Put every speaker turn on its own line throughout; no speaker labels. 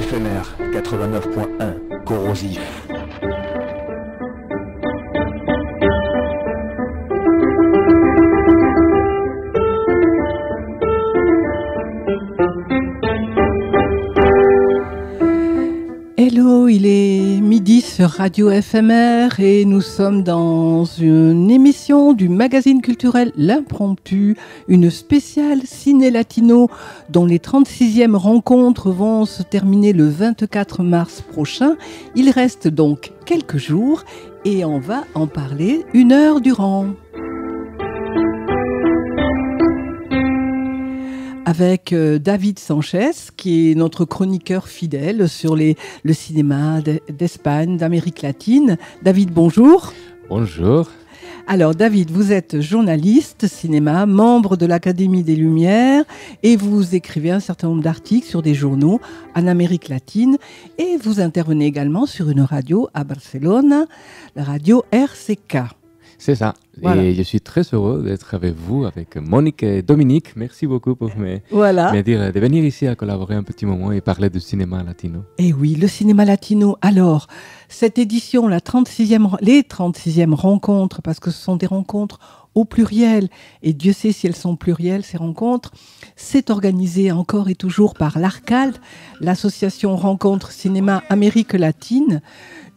FMR 89.1 Corrosif.
Radio FMR et nous sommes dans une émission du magazine culturel L'Impromptu, une spéciale ciné latino dont les 36e rencontres vont se terminer le 24 mars prochain. Il reste donc quelques jours et on va en parler une heure durant. Avec euh, David Sanchez, qui est notre chroniqueur fidèle sur les, le cinéma d'Espagne, d'Amérique latine. David, bonjour.
Bonjour.
Alors David, vous êtes journaliste cinéma, membre de l'Académie des Lumières et vous écrivez un certain nombre d'articles sur des journaux en Amérique latine et vous intervenez également sur une radio à Barcelone, la radio RCK.
C'est ça. Et je suis très heureux d'être avec vous, avec Monique et Dominique. Merci beaucoup pour me, me, dire de venir ici à collaborer un petit moment et parler du cinéma latino.
Et eh oui, le cinéma latino. Alors, cette édition, la 36e, les 36e rencontres, parce que ce sont des rencontres au pluriel, et Dieu sait si elles sont plurielles, ces rencontres, c'est organisé encore et toujours par l'ARCAL, l'association Rencontres Cinéma Amérique Latine,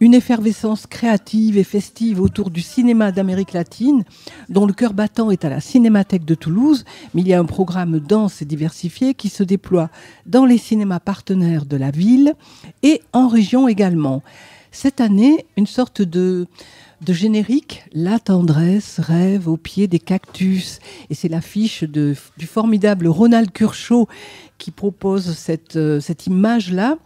une effervescence créative et festive autour du cinéma d'Amérique latine, dont le cœur battant est à la Cinémathèque de Toulouse, mais il y a un programme dense et diversifié qui se déploie dans les cinémas partenaires de la ville et en région également. Cette année, une sorte de, de générique, La tendresse rêve au pied des cactus. Et c'est l'affiche du formidable Ronald Curchot qui propose cette, euh, cette image-là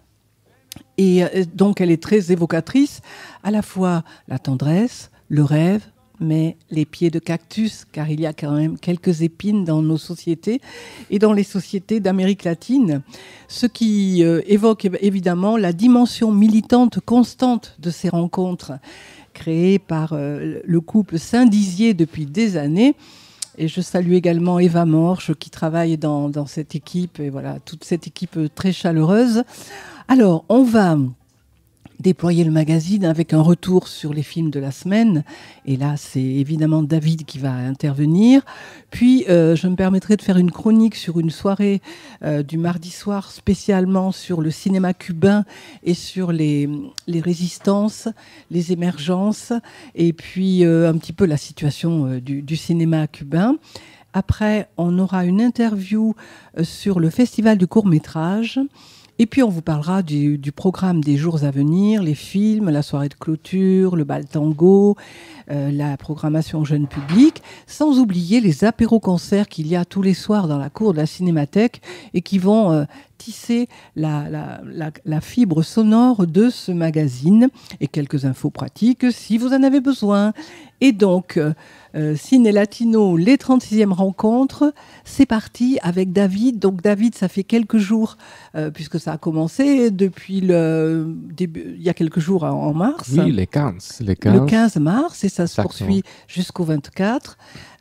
et euh, donc, elle est très évocatrice, à la fois la tendresse, le rêve, mais les pieds de cactus, car il y a quand même quelques épines dans nos sociétés et dans les sociétés d'Amérique latine, ce qui euh, évoque évidemment la dimension militante constante de ces rencontres créées par euh, le couple Saint-Dizier depuis des années. Et je salue également Eva Morche qui travaille dans, dans cette équipe et voilà toute cette équipe très chaleureuse. Alors, on va déployer le magazine avec un retour sur les films de la semaine. Et là, c'est évidemment David qui va intervenir. Puis, euh, je me permettrai de faire une chronique sur une soirée euh, du mardi soir spécialement sur le cinéma cubain et sur les, résistances, les émergences, et puis euh, un petit peu la situation du cinéma cubain. Après, on aura une interview sur le festival du court métrage. Et puis on vous parlera du, programme des jours à venir, les films, la soirée de clôture, le bal tango, euh, la programmation jeune public, sans oublier les apéros-concerts qu'il y a tous les soirs dans la cour de la Cinémathèque et qui vont euh, tisser la, la, fibre sonore de ce magazine et quelques infos pratiques si vous en avez besoin. Et donc, euh, euh, Ciné Latino, les 36e rencontres, c'est parti avec David. Donc David, ça fait quelques jours, euh, puisque ça a commencé depuis le début, il y a quelques jours en mars.
Oui, les 15.
Les 15. Le 15 mars, et ça se poursuit jusqu'au 24.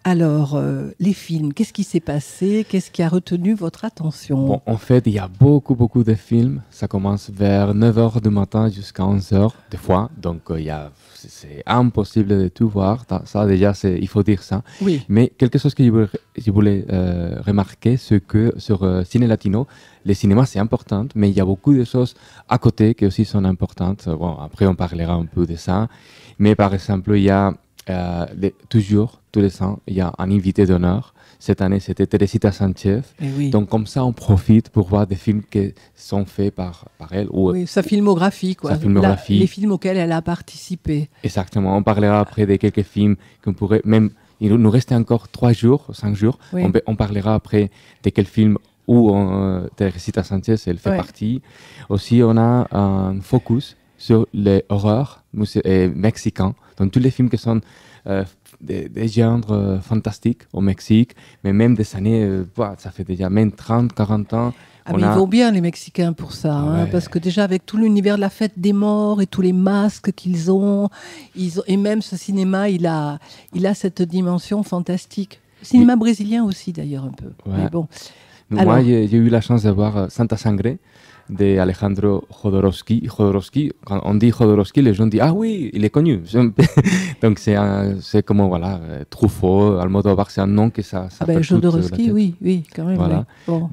Alors, euh, les films, qu'est-ce qui s'est passé? Qu'est-ce qui a retenu votre attention?
Bon, En fait, il y a beaucoup, beaucoup de films. Ça commence vers 9h du matin jusqu'à 11h, des fois. Donc, il y a c'est impossible de tout voir. Ça, déjà, il faut dire ça.
Oui.
Mais quelque chose que je voulais, euh, remarquer, c'est que sur euh, Ciné Latino, le cinéma, c'est important, mais il y a beaucoup de choses à côté qui aussi sont importantes. Bon, après, on parlera un peu de ça. Mais par exemple, il y a euh, toujours, tous les ans, il y a un invité d'honneur cette année, c'était Teresita Sanchez.
Eh
Donc, comme ça, on profite pour voir des films qui sont faits par, par elle.
Ou, oui, sa filmographie, quoi.
Sa filmographie.
les films auxquels elle a participé.
Exactement. On parlera après de quelques films qu'on pourrait même. Il nous restait encore trois jours, cinq jours. On, parlera après de quels films où euh, Teresita Sanchez, elle fait partie. Aussi, on a un focus sur les horreurs mexicains. Donc, tous les films qui sont euh, des, des genres euh, fantastiques au Mexique, mais même des années, euh, ça fait déjà même 30, 40 ans.
Ah, mais ils vont bien, les Mexicains, pour ça. Hein, parce que déjà, avec tout l'univers de la fête des morts et tous les masques qu'ils ont, ils ont, et même ce cinéma, il a, il a cette dimension fantastique. cinéma brésilien aussi, d'ailleurs, un peu. Mais bon.
Moi, j'ai eu la chance de voir Santa Sangre d'Alejandro Jodorowsky. Jodorowsky, quand on dit Jodorowsky, les gens disent Ah oui, il est connu. Donc c'est comme voilà, Truffaut, Almodovar, c'est un nom que ça. ça
ah ben, Jodorowsky, oui, oui, quand même. Voilà.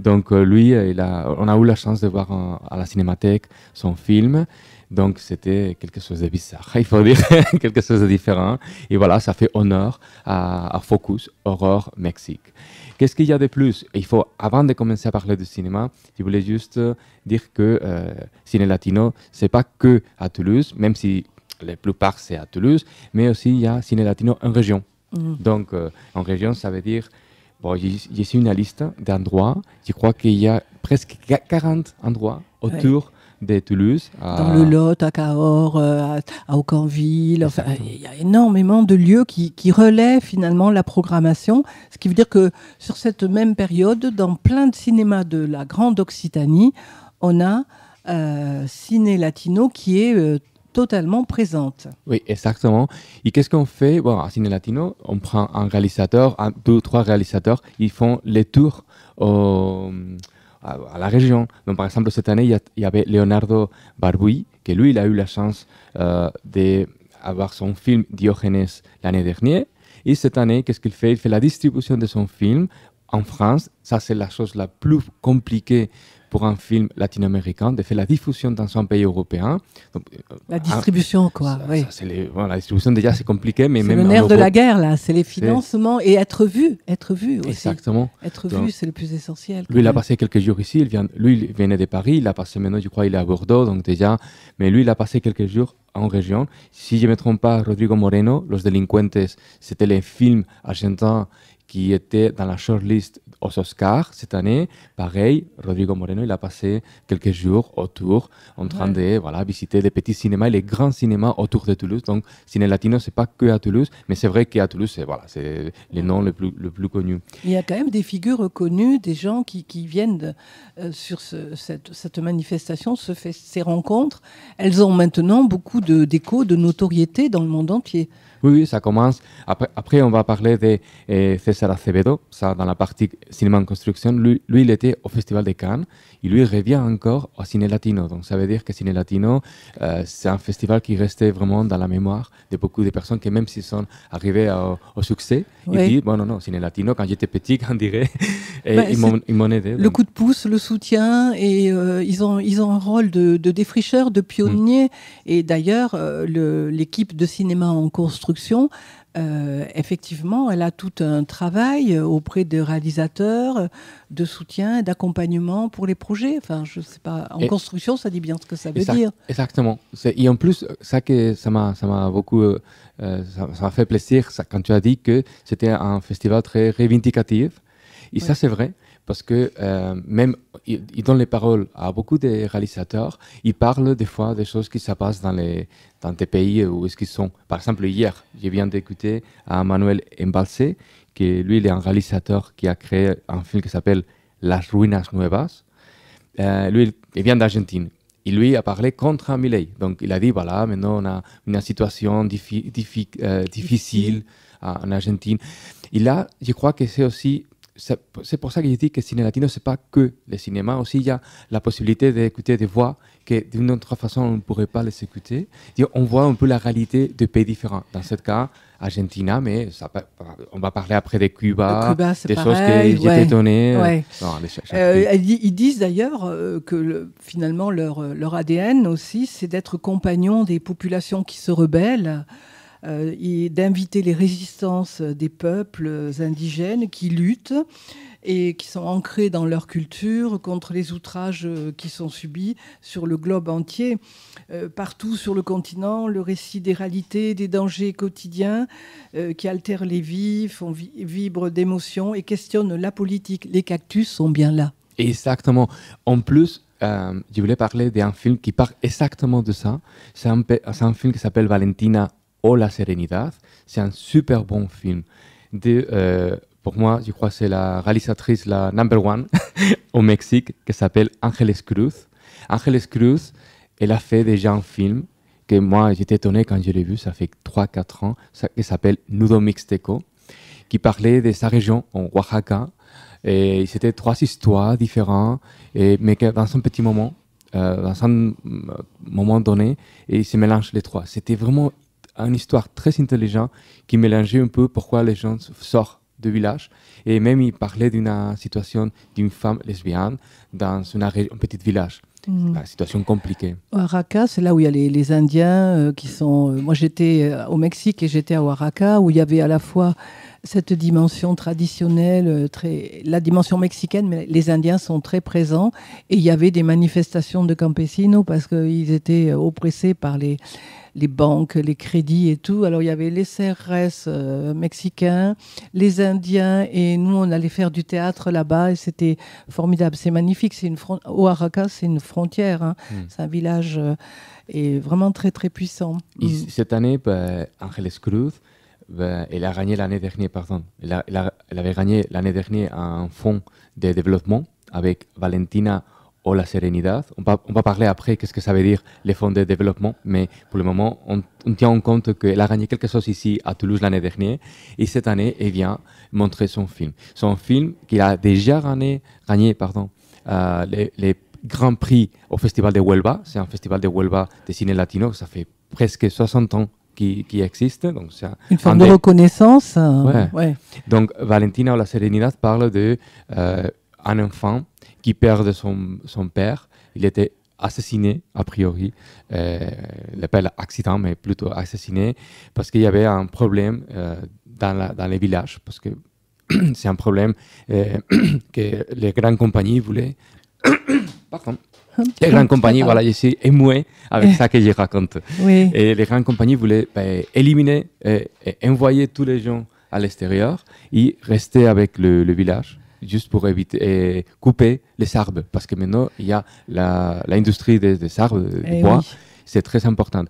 Donc lui, il a, on a eu la chance de voir à la Cinémathèque son film. Donc c'était quelque chose de bizarre, il faut dire, quelque chose de différent. Et voilà, ça fait honneur à, Focus Horror Mexique. Qu'est-ce qu'il y a de plus? Il faut, avant de commencer à parler du cinéma, je voulais juste dire que euh, Ciné Latino, c'est pas que à Toulouse, même si la plupart c'est à Toulouse, mais aussi il y a Ciné Latino en région. Mm. Donc euh, en région, ça veut dire Bon, j'ai une liste d'endroits. Je crois qu'il y a presque 40 endroits autour de Toulouse.
Dans le Lot, à Cahors, euh, à, Aucanville. Enfin, il y a énormément de lieux qui, qui, relaient finalement la programmation. Ce qui veut dire que sur cette même période, dans plein de cinémas de la Grande Occitanie, on a euh, Ciné Latino qui est euh, totalement présente.
Oui, exactement. Et qu'est-ce qu'on fait? Bon, À Ciné Latino, on prend un réalisateur, un, deux ou trois réalisateurs, ils font les tours au à, la région. Donc, par exemple, cette année, il y, avait Leonardo Barbui, que lui, il a eu la chance euh, d'avoir son film Diogènes l'année dernière. Et cette année, qu'est-ce qu'il fait? Il fait la distribution de son film en France. Ça, c'est la chose la plus compliquée pour un film latino-américain, de faire la diffusion dans un pays européen.
Donc, euh, la distribution, quoi. oui.
la distribution, déjà, c'est compliqué, mais même.
C'est le nerf de la guerre, là. C'est les financements et être vu. Être vu aussi.
Exactement.
Être vu, c'est le plus essentiel.
Lui, il a passé quelques jours ici. Il vient, lui, il venait de Paris. Il a passé maintenant, je crois, il est à Bordeaux, donc déjà. Mais lui, il a passé quelques jours en région. Si je ne me trompe pas, Rodrigo Moreno, Los Delincuentes, c'était les films argentins qui était dans la shortlist aux Oscars cette année. Pareil, Rodrigo Moreno, il a passé quelques jours autour en train de voilà, visiter les petits cinémas et les grands cinémas autour de Toulouse. Donc, Ciné Latino, c'est pas que à Toulouse, mais c'est vrai qu'à Toulouse, c'est voilà, les noms les plus, le plus connus.
Il y a quand même des figures reconnues, des gens qui, qui viennent euh, sur cette, cette, manifestation, ce fait, ces rencontres. Elles ont maintenant beaucoup d'écho, de, de notoriété dans le monde entier.
Oui, ça commence. Après, après, on va parler de eh, César Acevedo, ça dans la partie cinéma en construction. Lui, lui, il était au Festival de Cannes et lui revient encore au Ciné Latino. Donc ça veut dire que Ciné Latino, euh, c'est un festival qui restait vraiment dans la mémoire de beaucoup de personnes qui, même s'ils sont arrivés au, succès, ils disent Bon, non, non, Ciné Latino, quand j'étais petit, on dirait, et bah, ils m'ont aidé.
Le coup de pouce, le soutien, et euh, ils, ont, ils ont un rôle de, de défricheur, de pionnier. Mm. Et d'ailleurs, euh, l'équipe de cinéma en construction euh, effectivement, elle a tout un travail auprès des réalisateurs de soutien et d'accompagnement pour les projets. Enfin, je sais pas, en construction, ça dit bien ce que ça veut dire.
Exactement. Et en plus, ça que ça m'a, ça m'a beaucoup, euh, ça m'a fait plaisir ça, quand tu as dit que c'était un festival très revendicatif. Et ça, c'est vrai parce que euh, même il, donne les paroles à beaucoup de réalisateurs. Il parle des fois des choses qui se passent dans, les, dans des pays où est-ce qu'ils sont. Par exemple, hier, je viens d'écouter à Manuel Embalse, qui lui, il est un réalisateur qui a créé un film qui s'appelle Las Ruinas Nuevas. Euh, lui, il vient d'Argentine. Et lui a parlé contre Millet. Donc, il a dit, voilà, maintenant on a une situation euh, difficile en Argentine. Et là, je crois que c'est aussi c'est pour ça que je dis que le cinéma latino, ce n'est pas que le cinéma. Aussi, il y a la possibilité d'écouter des voix que d'une autre façon, on ne pourrait pas les écouter. on voit un peu la réalité de pays différents. Dans ce cas, Argentina, mais ça, on va parler après de Cuba, des choses que j'étais étonné.
Euh, ils disent d'ailleurs euh, que finalement, leur, leur ADN aussi, c'est d'être compagnon des populations qui se rebellent. Euh, et d'inviter les résistances des peuples indigènes qui luttent et qui sont ancrés dans leur culture contre les outrages qui sont subis sur le globe entier. Euh, partout sur le continent, le récit des réalités, des dangers quotidiens euh, qui altèrent les vies, font vibrer d'émotions et questionnent la politique. Les cactus sont bien là.
Exactement. En plus, je voulais parler d'un film qui parle exactement de ça. C'est un, film qui s'appelle Valentina o La Sérénité. C'est un super bon film. De, euh, pour moi, je crois que c'est la réalisatrice, la number one au Mexique, qui s'appelle Ángeles Cruz. Ángeles Cruz, elle a fait déjà un film que moi, j'étais étonné quand je l'ai vu, ça fait 3-4 ans, qui s'appelle Nudo Mixteco, qui parlait de sa région, en Oaxaca. Et c'était trois histoires différentes, et, mais dans un petit moment, dans un moment donné et il se mélange les trois. C'était vraiment une histoire très intelligente qui mélangeait un peu pourquoi les gens sortent du village. Et même il parlait d'une situation d'une femme lesbienne dans une, un petit village. Mm. La situation compliquée.
Oaxaca, c'est là où il y a les, Indiens euh, qui sont. Euh, moi, j'étais euh, au Mexique et j'étais à Oaxaca, où il y avait à la fois cette dimension traditionnelle, très, la dimension mexicaine, mais les Indiens sont très présents. Et il y avait des manifestations de campesinos parce qu'ils étaient oppressés par les, les banques, les crédits et tout. Alors il y avait les CRS euh, mexicains, les Indiens, et nous on allait faire du théâtre là-bas et c'était formidable. C'est magnifique. C'est une Oaxaca, c'est une frontière. Hein. Hmm. C'est un village euh, et vraiment très très puissant.
Hmm. cette année, bah, Angeles Cruz, bah, elle a gagné l'année dernière, pardon. Elle, elle avait gagné l'année dernière un fonds de développement avec Valentina ou la sérénité. On va, on va parler après qu'est-ce que ça veut dire les fonds de développement, mais pour le moment, on, tient en compte qu'elle a gagné quelque chose ici à Toulouse l'année dernière, et cette année, elle vient montrer son film. Son film qu'il a déjà gagné, gagné pardon, euh, les, les, grands prix au Festival de Huelva. C'est un festival de Huelva de ciné latino, ça fait presque 60 ans qui, qui, existe. Donc c'est
une forme de reconnaissance. Euh, ouais.
Donc Valentina ou la Sérénité parle de euh, un enfant qui perd son, son père. Il était assassiné, a priori. Euh, l'appelle accident, mais plutôt assassiné, parce qu'il y avait un problème euh, dans, la, dans les villages, parce que c'est un problème euh, que les grandes compagnies voulaient. Pardon. Les grandes compagnies, voilà, je suis émoué avec ça que je raconte. Oui. Et les grandes compagnies voulaient ben, éliminer et, envoyer tous les gens à l'extérieur et rester avec le, le village juste pour éviter et couper les arbres, parce que maintenant, il y a l'industrie des, des, arbres, du eh bois, c'est très important.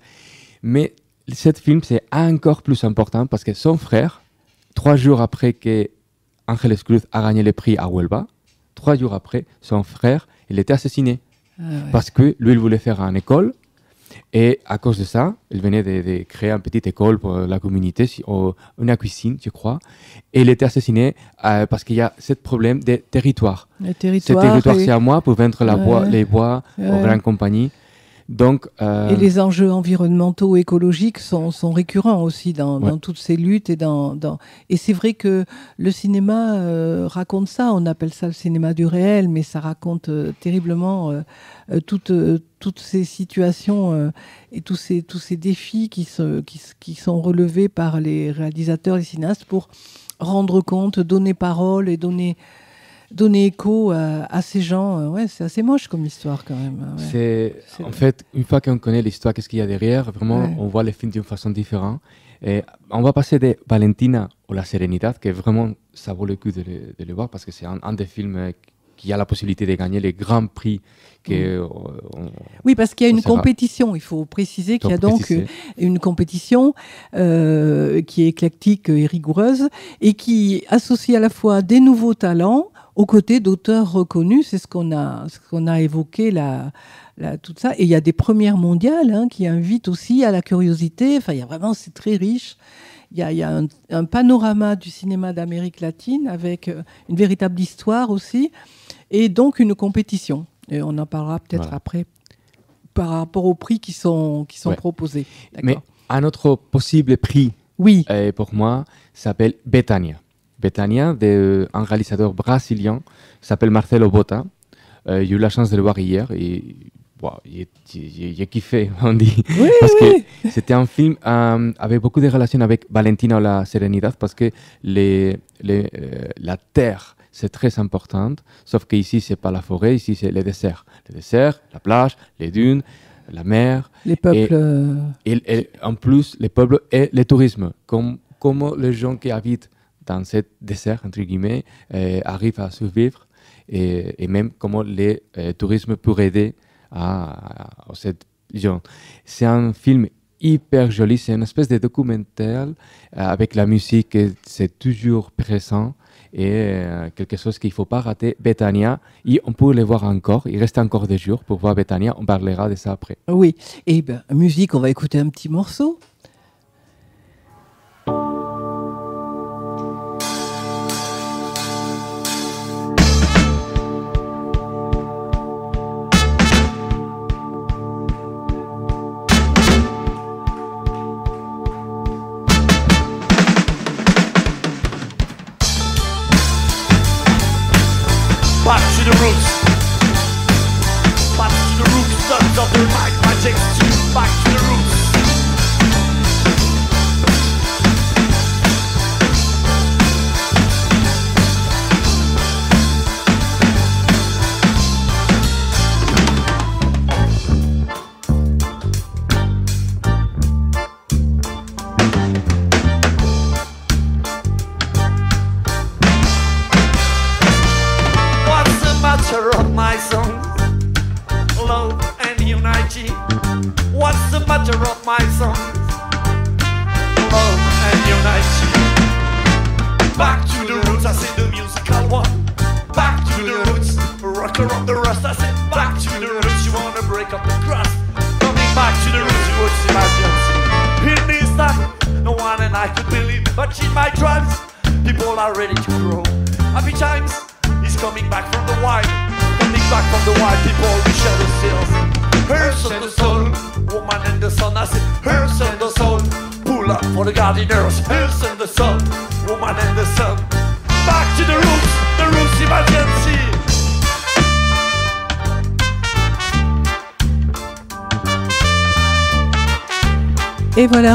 Mais cette film, c'est encore plus important parce que son frère, trois jours après que Ángeles Cruz a gagné le prix à Huelva, trois jours après, son frère, il était assassiné. Ah parce que lui, il voulait faire une école et à cause de ça, il venait de, créer une petite école pour la communauté, une cuisine, je crois. Et il était assassiné euh, parce qu'il y a ce problème de territoire.
Le territoire.
Ce territoire, c'est à moi pour vendre la bois, les bois aux grandes compagnies. Donc,
euh, Et les enjeux environnementaux, écologiques sont, sont récurrents aussi dans, dans, toutes ces luttes. Et, dans, dans... et c'est vrai que le cinéma euh, raconte ça. On appelle ça le cinéma du réel, mais ça raconte euh, terriblement toutes, toutes ces situations et tous ces, tous ces défis qui, se, qui, qui sont relevés par les réalisateurs, les cinéastes pour rendre compte, donner parole et donner donner écho à, ces gens. Euh, ouais, c'est assez moche comme histoire quand même.
C'est en fait une fois qu'on connaît l'histoire, qu'est-ce qu'il y a derrière, vraiment, on voit les films d'une façon différente. Et on va passer de Valentina ou La Sérénité, que vraiment ça vaut le coup de le, voir parce que c'est un, des films euh, qui a la possibilité de gagner les grands prix. Que,
oui, parce qu'il y a une compétition. Il faut préciser qu'il y a donc une compétition euh, qui est éclectique et rigoureuse et qui associe à la fois des nouveaux talents aux côtés d'auteurs reconnus. C'est ce qu'on a, ce qu'on a évoqué là, tout ça. Et il y a des premières mondiales hein, qui invitent aussi à la curiosité. Enfin, il y a vraiment, c'est très riche. Il y a, il y a un, panorama du cinéma d'Amérique latine avec euh, une véritable histoire aussi, et donc une compétition. Et on en parlera peut-être après par rapport aux prix qui sont, qui sont proposés.
Mais un autre possible prix, oui. Euh, pour moi, s'appelle Betania. Betania, d'un réalisateur brésilien s'appelle Marcelo Botta. Euh, j'ai eu la chance de le voir hier et j'ai kiffé, on dit. parce que c'était un film euh, avec beaucoup de relations avec Valentina la Sérénité parce que les, les, euh, la terre, c'est très important. Sauf qu'ici, c'est pas la forêt, ici, c'est le désert. Le désert, la plage, les dunes, la mer.
Les peuples.
Et, en plus, les peuples et le tourisme. Comme, comme les gens qui habitent dans ce désert, entre guillemets, euh, arrivent à survivre et, même comment le euh, tourisme peut aider à, cette région. C'est un film hyper joli, c'est une espèce de documentaire euh, avec la musique, c'est toujours présent et quelque chose qu'il ne faut pas rater. Betania, et on peut le voir encore, il reste encore des jours pour voir Betania, on parlera de ça après.
Oui, et ben, musique, on va écouter un petit morceau.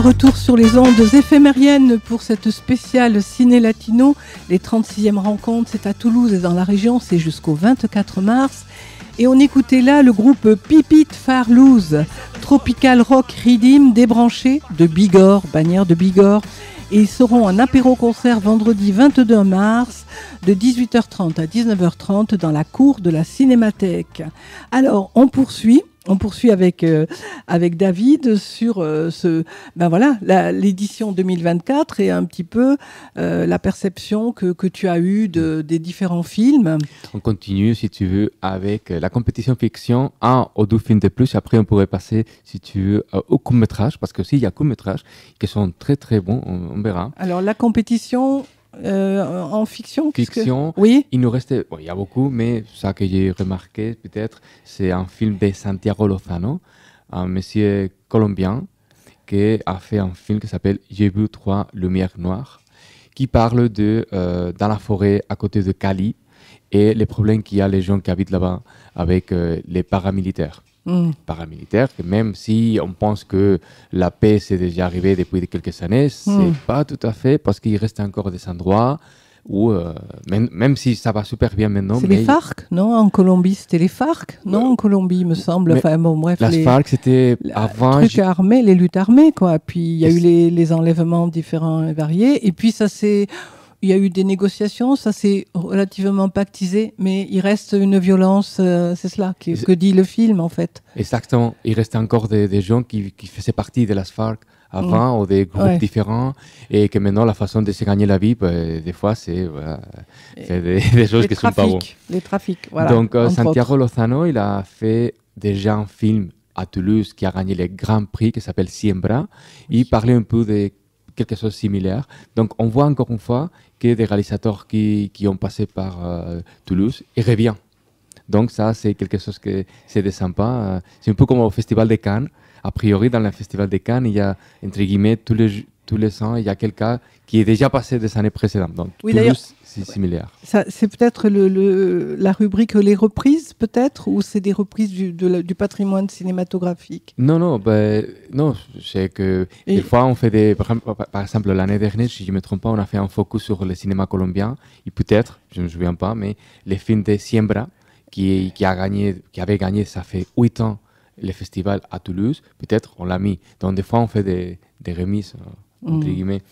Retour sur les ondes éphémériennes pour cette spéciale Ciné Latino. Les 36e rencontres, c'est à Toulouse et dans la région, c'est jusqu'au 24 mars. Et on écoutait là le groupe Pipit Farloose, Tropical Rock Redeem débranché de Bigorre, bannière de Bigorre. Et ils seront en apéro-concert vendredi 22 mars de 18h30 à 19h30 dans la cour de la Cinémathèque. Alors, on poursuit on poursuit avec, euh, avec David sur euh, ce, ben voilà, l'édition 2024 et un petit peu euh, la perception que, que, tu as eue de, des différents films.
On continue, si tu veux, avec la compétition fiction, un ou deux films de plus. Après, on pourrait passer, si tu veux, au court-métrage, parce que s'il y a court-métrage qui sont très très bons, on verra.
Alors, la compétition, euh, en fiction
Fiction.
Oui.
Il nous restait, il y a beaucoup, mais ça que j'ai remarqué peut-être, c'est un film de Santiago Lozano, un monsieur colombien qui a fait un film qui s'appelle J'ai vu trois lumières noires, qui parle de euh, dans la forêt à côté de Cali et les problèmes qu'il y a les gens qui habitent là-bas avec euh, les paramilitaires. Mm. paramilitaire, même si on pense que la paix s'est déjà arrivée depuis quelques années, c'est mm. pas tout à fait parce qu'il reste encore des endroits où, euh, même, si ça va super bien maintenant.
C'est les FARC, non En Colombie, c'était les FARC, non En Colombie, me semble. enfin, bon, bref.
Les FARC, c'était avant.
Les trucs armés, les luttes armées, quoi. Puis il y a eu les, les enlèvements différents et variés. Et puis ça s'est il y a eu des négociations, ça s'est relativement pactisé, mais il reste une violence, euh, c'est cela que, dit le film en fait.
Exactement, il reste encore des, gens qui, qui, faisaient partie de la FARC avant ou des groupes différents et que maintenant la façon de se gagner la vie, bah, des fois c'est des, choses qui ne sont pas bonnes.
Les trafics, voilà.
Donc euh, Santiago Lozano, il a fait déjà un film à Toulouse qui a gagné le grand prix qui s'appelle Siembra. Il parlait un peu de quelque chose de similaire. Donc on voit encore une fois que des réalisateurs qui, qui ont passé par euh, Toulouse, ils reviennent. Donc ça, c'est quelque chose que c'est de sympa. Euh, c'est un peu comme au Festival de Cannes. A priori, dans le Festival de Cannes, il y a, entre guillemets, tous les, tous les ans, il y a quelqu'un qui est déjà passé des années précédentes. Donc Toulouse, c'est similaire.
C'est peut-être le, la rubrique les reprises, peut-être, ou c'est des reprises du, du, patrimoine cinématographique?
Non, non, ben, non, c'est que des fois on fait des, par, exemple l'année dernière, si je ne me trompe pas, on a fait un focus sur le cinéma colombien, et peut-être, je ne me souviens pas, mais les films de Siembra, qui, qui, a gagné, qui avait gagné, ça fait huit ans, le festival à Toulouse, peut-être on l'a mis. Donc des fois on fait des, des remises, entre mmh. guillemets.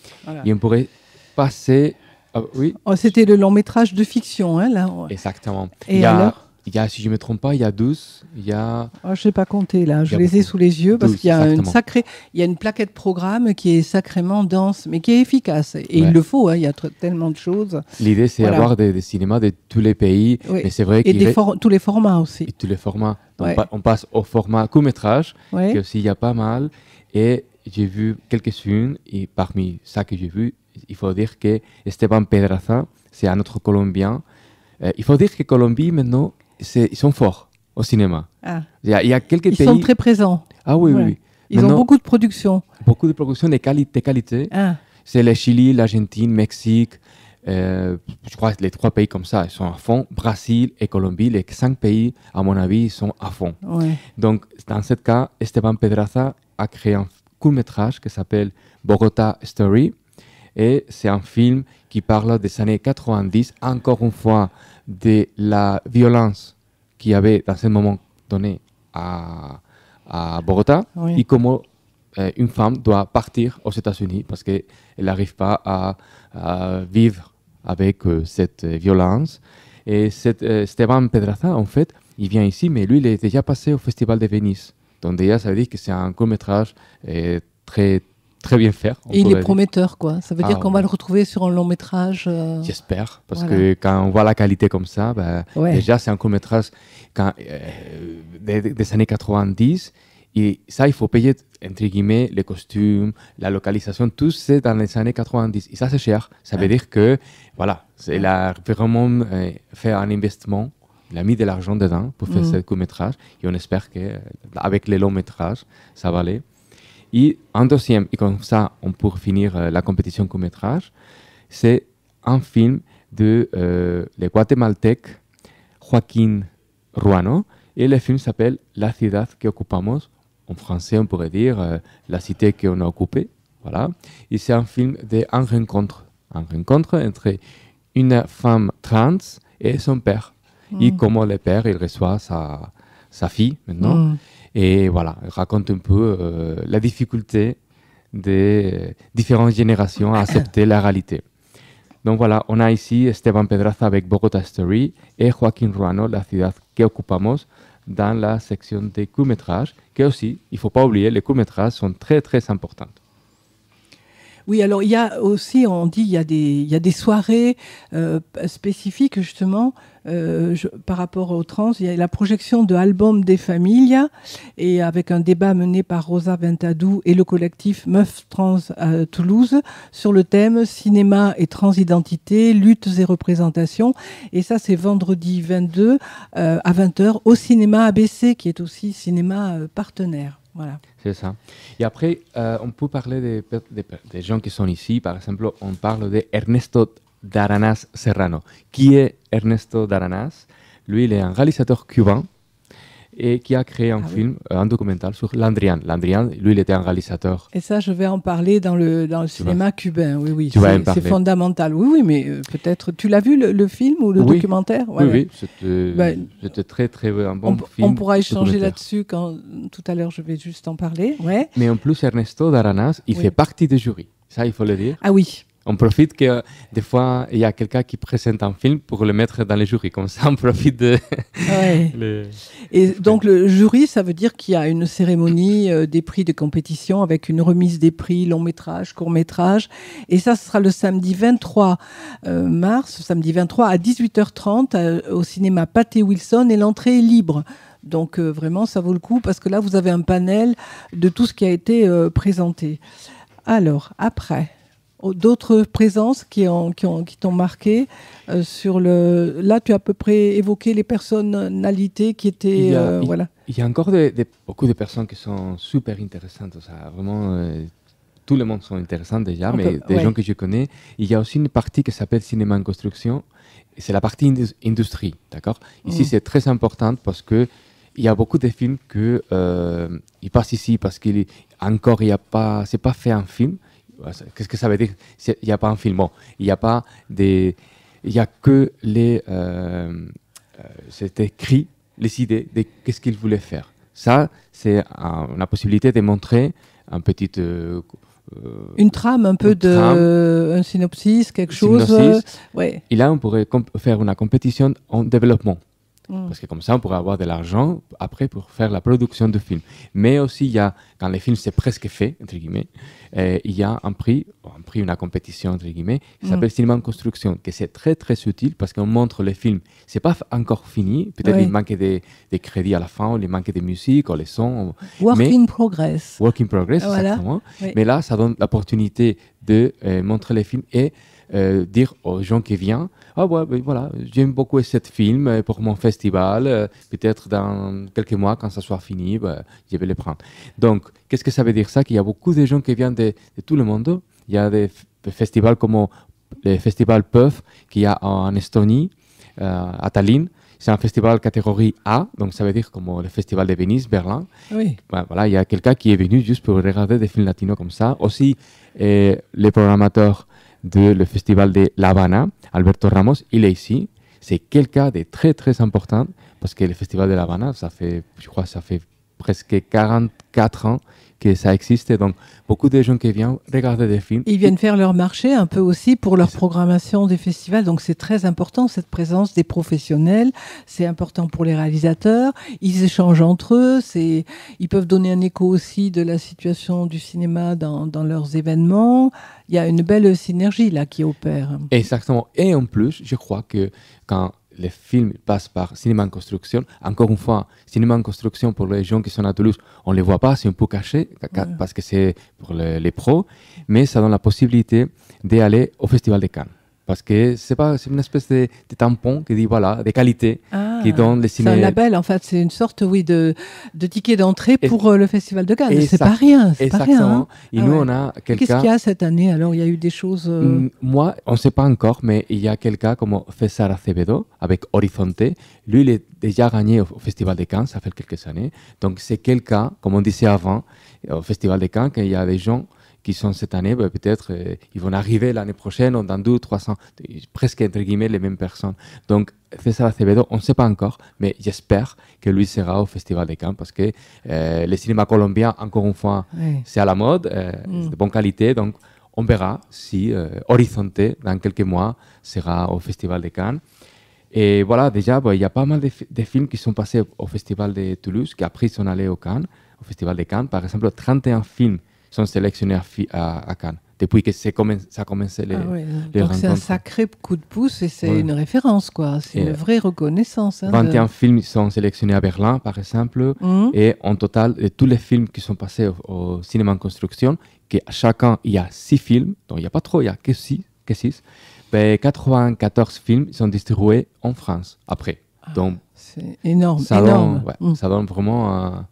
Et on pourrait passer
ah, oui. Oh, c'était le long métrage de fiction, hein, là.
Exactement. Et il y a, alors? il y a, si je ne me trompe pas, il y a 12. Il y a...
Oh, je n'ai pas compté là, je les ai sous les yeux parce qu'il y a une sacrée, il y a une plaquette programme qui est sacrément dense, mais qui est efficace. Et il le faut, hein, il y a tellement de choses.
L'idée, c'est d'avoir des, cinémas de tous les pays.
Oui. c'est vrai Et tous les formats aussi. Et
tous les formats. on passe au format court-métrage, qui aussi, il y a pas mal. Et j'ai vu quelques-unes, et parmi ça que j'ai vu, il faut dire que Esteban Pedraza, c'est un autre Colombien. Euh, il faut dire que Colombie, maintenant, ils sont forts au cinéma. Ah. Il, y a, il, y a, quelques
ils
pays.
Sont très présents.
Ah oui, oui.
Ils ont beaucoup de production.
Beaucoup de production de, qualité. qualité. Ah. C'est le Chili, l'Argentine, Mexique. Euh, je crois que les trois pays comme ça, ils sont à fond. Brésil et Colombie, les cinq pays, à mon avis, sont à fond. Donc, dans ce cas, Esteban Pedraza a créé un court métrage qui s'appelle Bogota Story. Et c'est un film qui parle des années 90, encore une fois, de la violence qu'il y avait dans ce moment donné à, à Bogota et comment euh, une femme doit partir aux États-Unis parce qu'elle n'arrive pas à, vivre avec euh, cette violence. Et euh, Esteban Pedraza, en fait, il vient ici, mais lui, il est déjà passé au Festival de Venise. Donc déjà, ça veut dire que c'est un court métrage très très bien faire.
Et il est prometteur, quoi. Ça veut dire ah, qu'on va le retrouver sur un long métrage. Euh,
J'espère, parce que quand on voit la qualité comme ça, bah, déjà c'est un court métrage quand, euh, des, années 90 Et ça, il faut payer, entre guillemets, les costumes, la localisation, tout c'est dans les années 90. Et ça, c'est cher. Ça veut dire que, voilà, il a vraiment euh, fait un investissement. Il a mis de l'argent dedans pour faire ce court-métrage. Et on espère qu'avec les longs métrages, ça va aller. Et un deuxième, et comme ça, on peut finir euh, la compétition court-métrage, c'est un film de euh, le guatémaltèque Joaquín Ruano. Et le film s'appelle La ciudad que ocupamos en français, on pourrait dire euh, La cité qu'on a occupée. Voilà. Et c'est un film de un rencontre. Un rencontre entre une femme trans et son père. Et mm. comment le père, il reçoit sa, sa fille maintenant. Mm. Et voilà, il raconte un peu euh, la difficulté des différentes générations à accepter la réalité. Donc voilà, on a ici Esteban Pedraza avec Bogota Story et Joaquín Ruano, La ciudad que ocupamos, dans la section des courts-métrages, que aussi, il ne faut pas oublier, les courts-métrages sont très très importants.
Oui, alors il y a aussi, on dit, il y a des, soirées euh, spécifiques justement euh, par rapport aux trans. Il y a la projection de albums des familles et avec un débat mené par Rosa Ventadou et le collectif Meuf Trans à Toulouse sur le thème cinéma et transidentité, luttes et représentations. Et ça, c'est vendredi 22 euh, à 20h au cinéma ABC qui est aussi cinéma partenaire.
C'est ça. Et après, euh, on peut parler des, des, gens qui sont ici. Par exemple, on parle de Ernesto Daranas Serrano. Qui est Ernesto Daranas Lui, il est un réalisateur cubain et qui a créé un ah film, euh, un documentaire sur Landrian. Landrian, lui, il était un réalisateur.
Et ça, je vais en parler dans le, dans le cinéma cubain. Oui, oui, c'est fondamental. Oui, oui, mais euh, peut-être. Tu l'as vu le, film ou le documentaire?
Oui, oui, c'était ben, très, très un bon film.
On pourra échanger là-dessus quand tout à l'heure, je vais juste en parler. Ouais.
Mais en plus, Ernesto Daranas, il fait partie du jury. Ça, il faut le dire.
Ah oui.
On profite que des fois, il y a quelqu'un qui présente un film pour le mettre dans les jurys. Comme ça, on profite de.
Et donc, le jury, ça veut dire qu'il y a une cérémonie euh, des prix de compétition avec une remise des prix long métrage, court métrage. Et ça, ce sera le samedi 23 euh, mars, samedi 23 à 18h30 euh, au cinéma Pathé Wilson et l'entrée est libre. Donc, vraiment, ça vaut le coup parce que là, vous avez un panel de tout ce qui a été présenté. Alors, après d'autres présences qui ont qui ont qui t'ont marqué euh, sur le là tu as à peu près évoqué les personnalités qui étaient
euh,
il, voilà.
il y a encore beaucoup de personnes qui sont super intéressantes ça vraiment euh, tout le monde sont intéressants déjà mais des gens que je connais. Il y a aussi une partie qui s'appelle cinéma en construction c'est la partie industrie d'accord? Ici mm. c'est très important parce que il y a beaucoup de films que ils passent ici parce qu'il encore il y a pas c'est pas fait un film Qu'est-ce que ça veut dire? Il n'y a pas un film. Bon, il n'y a pas des. Il n'y a que les. Euh, euh, c'est écrit les idées de qu'est-ce qu'il voulait faire. Ça, c'est la possibilité de montrer un petit. Euh,
une trame, un peu de. un synopsis, quelque chose.
ouais. Et là, on pourrait faire une compétition en développement. Mm. Parce que comme ça, on pourrait avoir de l'argent après pour faire la production de films. Mais aussi, il y a, quand les films c'est presque fait, entre guillemets, euh, il y a un prix, un prix, une compétition, entre guillemets, qui mm. s'appelle Cinéma en construction, que c'est très, très utile parce qu'on montre les films. C'est pas encore fini. Peut-être il manque des, des, crédits à la fin, ou il manque des musiques, ou les sons.
Work in progress.
Work in progress, exactement. Mais là, ça donne l'opportunité de euh, montrer les films et euh, dire aux gens qui viennent Ah, ouais, ben voilà, j'aime beaucoup ce film euh, pour mon festival. Euh, peut-être dans quelques mois, quand ça soit fini, ben, je vais le prendre. Donc, qu'est-ce que ça veut dire ça? Qu'il y a beaucoup de gens qui viennent de, tout le monde. Il y a des, festivals comme le festival Puff qu'il y a en Estonie, à Tallinn. C'est un festival catégorie A, donc ça veut dire comme le festival de Venise, Berlin.
Oui.
Ben, voilà, il y a quelqu'un qui est venu juste pour regarder des films latinos comme ça. Aussi, les programmateurs de le festival de La Habana, Alberto Ramos, il est ici. C'est quelqu'un de très très important parce que le festival de La Habana, ça fait, je crois, ça fait presque 44 ans que ça existe. Donc, beaucoup de gens qui viennent regarder des films.
Ils viennent faire leur marché un peu aussi pour leur programmation des festivals. Donc, c'est très important, cette présence des professionnels. C'est important pour les réalisateurs. Ils échangent entre eux. C'est, ils peuvent donner un écho aussi de la situation du cinéma dans, dans leurs événements. Il y a une belle synergie là qui opère.
Exactement. Et en plus, je crois que quand les films passent par cinéma en construction. Encore une fois, cinéma en construction pour les gens qui sont à Toulouse, on ne les voit pas, c'est un peu caché parce que c'est pour les, pros, mais ça donne la possibilité d'aller au Festival de Cannes parce que c'est pas c'est une espèce de, tampon qui dit voilà des qualités ah, qui donne les ciné.
C'est un label en fait, c'est une sorte oui de, de ticket d'entrée pour euh, le festival de Cannes. C'est pas rien, c'est pas rien. Hein.
Et nous ah on a
quelqu'un. Qu'est-ce qu'il y a cette année alors? Il y a eu des choses. Euh,
moi, on ne sait pas encore, mais il y a quelqu'un comme César Acevedo avec Horizonte. Lui, il est déjà gagné au festival de Cannes, ça fait quelques années. Donc c'est quelqu'un, comme on disait avant, au festival de Cannes, qu'il y a des gens qui sont cette année, ben, peut-être euh, ils vont arriver l'année prochaine ou dans deux, trois ans, presque entre guillemets les mêmes personnes. Donc César Acevedo, on ne sait pas encore, mais j'espère que lui sera au Festival de Cannes parce que euh, le cinéma colombien, encore une fois, c'est à la mode, euh, mm. c'est de bonne qualité, donc on verra si Horizonte, dans quelques mois, sera au Festival de Cannes. Et voilà, déjà, ben, il y a pas mal de, films qui sont passés au Festival de Toulouse, qui après sont allés au Cannes, au Festival de Cannes. Par exemple, 31 films sont sélectionnés à, Cannes depuis que ça a commencé les, ah
Donc c'est un sacré coup de pouce et c'est une référence, quoi. C'est une vraie reconnaissance.
21 hein, films sont sélectionnés à Berlin, par exemple, mmh. et en total, tous les films qui sont passés au, cinéma en construction, que chacun, il y a 6 films, donc il n'y a pas trop, il n'y a que 6, que 6 ben, 94 films sont distribués en France après.
Ah, donc, c'est énorme,
ça,
énorme.
Donne, mmh. ça donne vraiment un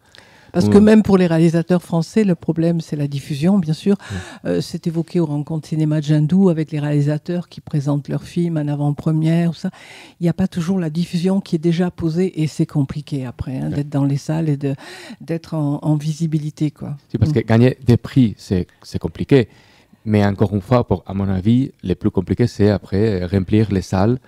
parce que même pour les réalisateurs français, le problème, c'est la diffusion, bien sûr. Euh, c'est évoqué aux rencontres cinéma de Jindou avec les réalisateurs qui présentent leurs films en avant-première. Ça. Il n'y a pas toujours la diffusion qui est déjà posée et c'est compliqué après hein, d'être dans les salles et d'être en, en, visibilité. Quoi.
parce que gagner des prix, c'est compliqué. Mais encore une fois, pour, à mon avis, le plus compliqué, c'est après remplir les salles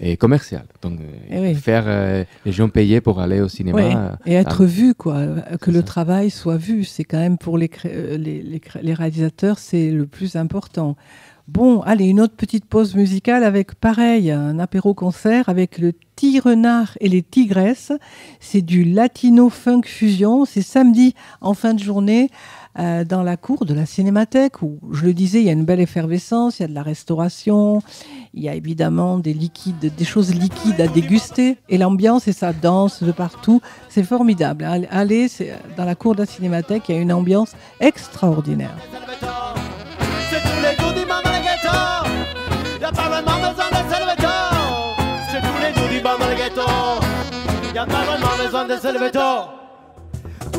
et commercial. Donc, eh faire euh, les gens payer pour aller au cinéma.
Et être vu, quoi. Que le travail soit vu. C'est quand même pour les, euh, les, les, réalisateurs, c'est le plus important. Bon, allez, une autre petite pause musicale avec pareil, un apéro-concert avec le Renard et les Tigresses. C'est du latino funk fusion. C'est samedi en fin de journée euh, dans la cour de la Cinémathèque où, je le disais, il y a une belle effervescence, il y a de la restauration, il y a évidemment des liquides, des choses liquides à déguster et l'ambiance et ça danse de partout. C'est formidable. Allez, dans la cour de la Cinémathèque, il y a une ambiance extraordinaire.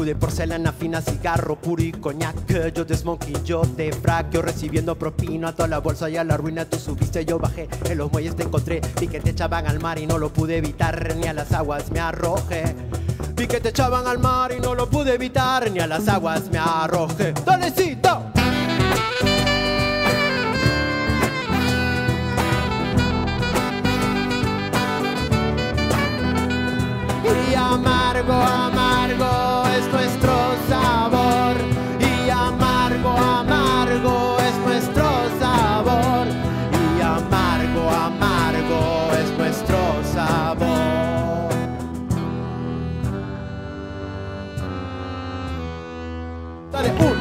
De porcelana fina, cigarro, puro y coñac. Yo de smoking, yo de frac, yo recibiendo propina. A toda la bolsa y a la ruina tú subiste, yo bajé. En los muelles te encontré, vi que te echaban al mar y no lo pude evitar, ni a las aguas me arrojé. Vi que te echaban al mar y no lo pude evitar, ni a las aguas me arrojé. ¡Dolecito! es nuestro sabor. Y amargo, amargo es nuestro sabor. Y amargo, amargo es nuestro sabor. Dale, un.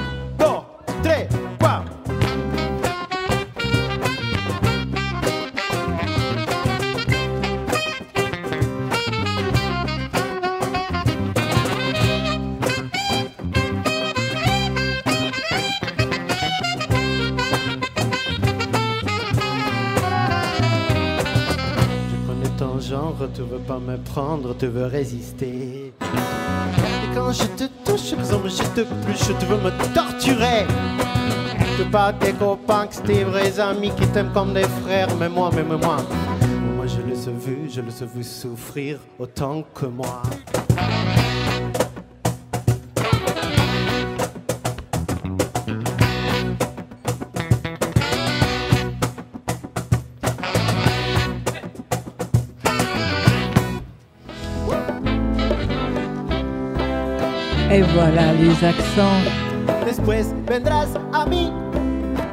Tu veux pas me prendre, tu veux résister. Et quand je te touche, je te plus, tu veux me torturer. Que pas tes copains, que tes vrais amis qui t'aiment comme des frères, mais moi, mais moi. Moi, je les ai vus, je les ai vus souffrir autant que moi.
Et voilà les accents.
Después vendrás a mí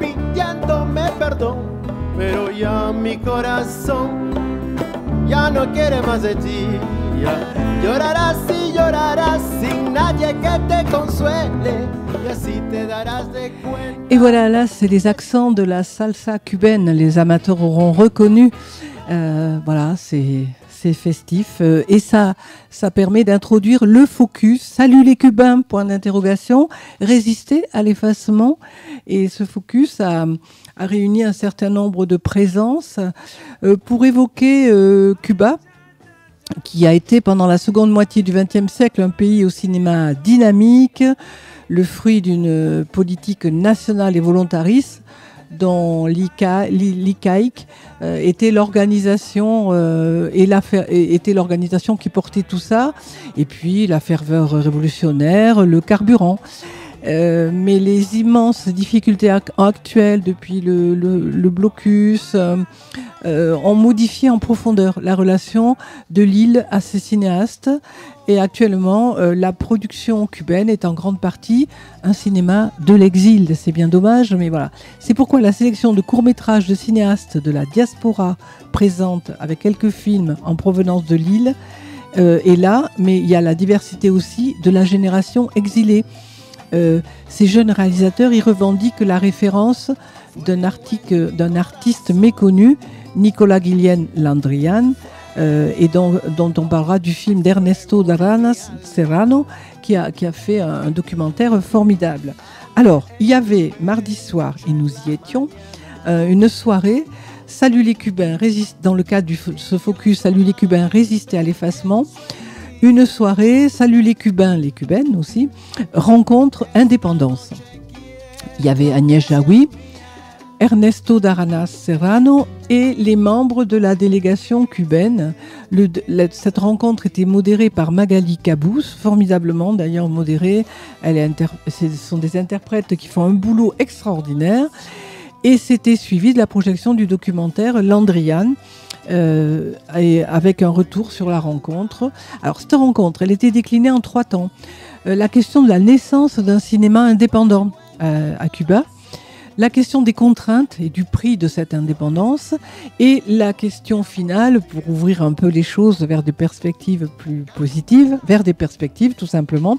pidiéndome perdón, pero ya mi corazón ya no quiere más de ti. Ya llorarás y llorarás sin nadie que te consuele. Y así te darás de cuenta.
Et voilà, là, c'est les accents de la salsa cubaine. Les amateurs auront reconnu. Euh, voilà, c'est c'est festif euh, et ça, permet d'introduire le focus. Salut les Cubains, point d'interrogation, résister à l'effacement. Et ce focus a, a, réuni un certain nombre de présences euh, pour évoquer euh, Cuba, qui a été pendant la seconde moitié du XXe siècle un pays au cinéma dynamique, le fruit d'une politique nationale et volontariste dont l'ICAIC euh, était l'organisation euh, était l'organisation qui portait tout ça, et puis la ferveur révolutionnaire, le carburant. Euh, mais les immenses difficultés actuelles depuis le, le, blocus euh, euh, ont modifié en profondeur la relation de l'île à ses cinéastes. Et actuellement, la production cubaine est en grande partie un cinéma de l'exil. C'est bien dommage, mais voilà. C'est pourquoi la sélection de courts-métrages de cinéastes de la diaspora présente avec quelques films en provenance de l'île est là, mais il y a la diversité aussi de la génération exilée. Euh, ces jeunes réalisateurs y revendiquent la référence d'un artiste méconnu, Nicolas Guillen Landrian, euh, et dont, on parlera du film d'Ernesto Daranas Serrano, qui a, fait un, documentaire formidable. Alors, il y avait mardi soir, et nous y étions, euh, une soirée Salut les Cubains, dans le cadre de ce focus Salut les Cubains, résister à l'effacement une soirée, salut les Cubains, les Cubaines aussi, rencontre indépendance. Il y avait Agnès Jaoui, Ernesto Daranas Serrano et les membres de la délégation cubaine. cette rencontre était modérée par Magali Cabous, formidablement d'ailleurs modérée. Elle ce sont des interprètes qui font un boulot extraordinaire. Et c'était suivi de la projection du documentaire Landriane, euh, et avec un retour sur la rencontre. Alors cette rencontre, elle était déclinée en trois temps. Euh, la question de la naissance d'un cinéma indépendant euh, à Cuba, la question des contraintes et du prix de cette indépendance, et la question finale, pour ouvrir un peu les choses vers des perspectives plus positives, vers des perspectives tout simplement,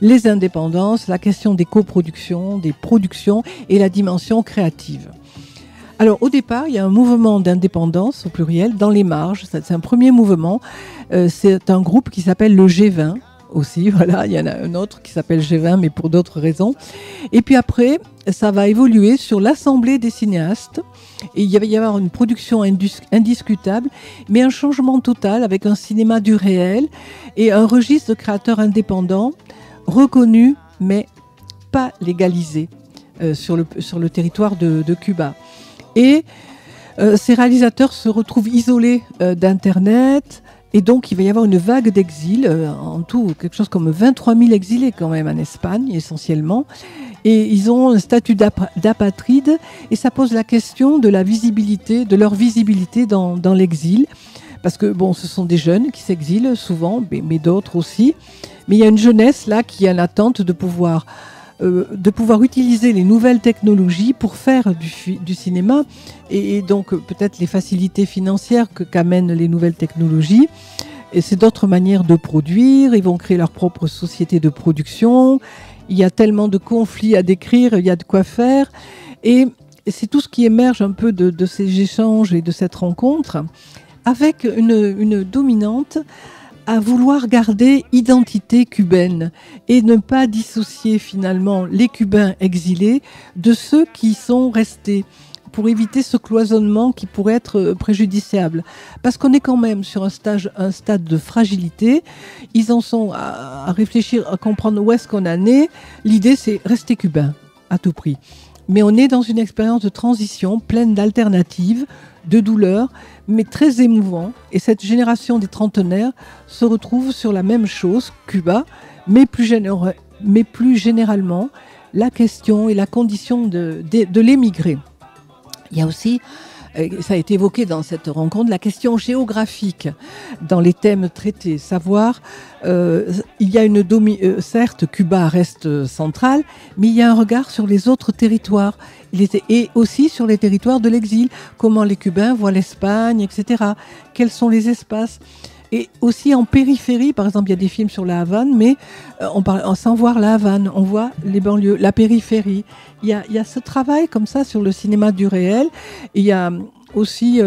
les indépendances, la question des coproductions, des productions et la dimension créative. Alors au départ, il y a un mouvement d'indépendance au pluriel dans les marges. C'est un premier mouvement. Euh, c'est un groupe qui s'appelle le G20 aussi. Voilà, il y en a un autre qui s'appelle G20, mais pour d'autres raisons. Et puis après, ça va évoluer sur l'Assemblée des cinéastes. Et il va y avoir une production indiscutable, mais un changement total avec un cinéma du réel et un registre de créateurs indépendants reconnus, mais pas légalisés euh, sur, le, territoire de Cuba. Et euh, ces réalisateurs se retrouvent isolés euh, d'Internet. Et donc, il va y avoir une vague d'exil, euh, en tout, quelque chose comme 23 000 exilés quand même en Espagne, essentiellement. Et ils ont un statut d'apatride, et ça pose la question de la visibilité, de leur visibilité dans, l'exil. Parce que, bon, ce sont des jeunes qui s'exilent souvent, mais d'autres aussi. Mais il y a une jeunesse là qui a l'attente de pouvoir euh, de pouvoir utiliser les nouvelles technologies pour faire du, cinéma et, donc peut-être les facilités financières que qu'amènent les nouvelles technologies. Et c'est d'autres manières de produire. Ils vont créer leur propre société de production. Il y a tellement de conflits à décrire, il y a de quoi faire. Et c'est tout ce qui émerge un peu de, ces échanges et de cette rencontre, avec une dominante à vouloir garder identité cubaine et ne pas dissocier finalement les Cubains exilés de ceux qui sont restés pour éviter ce cloisonnement qui pourrait être préjudiciable. Parce qu'on est quand même sur un, stage, un stade de fragilité. Ils en sont à, réfléchir, à comprendre où est-ce qu'on a né. L'idée, c'est rester cubain à tout prix. Mais on est dans une expérience de transition pleine d'alternatives, de douleurs, mais très émouvant. Et cette génération des trentenaires se retrouve sur la même chose, Cuba, mais plus, généralement la question et la condition de, de, de l'émigré. Il y a aussi ça a été évoqué dans cette rencontre, la question géographique dans les thèmes traités. Savoir, euh, il y a une domi euh, certes, Cuba reste central, mais il y a un regard sur les autres territoires et aussi sur les territoires de l'exil. Comment les Cubains voient l'Espagne, etc. Quels sont les espaces et aussi en périphérie, par exemple, il y a des films sur la Havane, mais on parle, sans voir la Havane, on voit les banlieues, la périphérie. Il y, a, ce travail comme ça sur le cinéma du réel. il y a aussi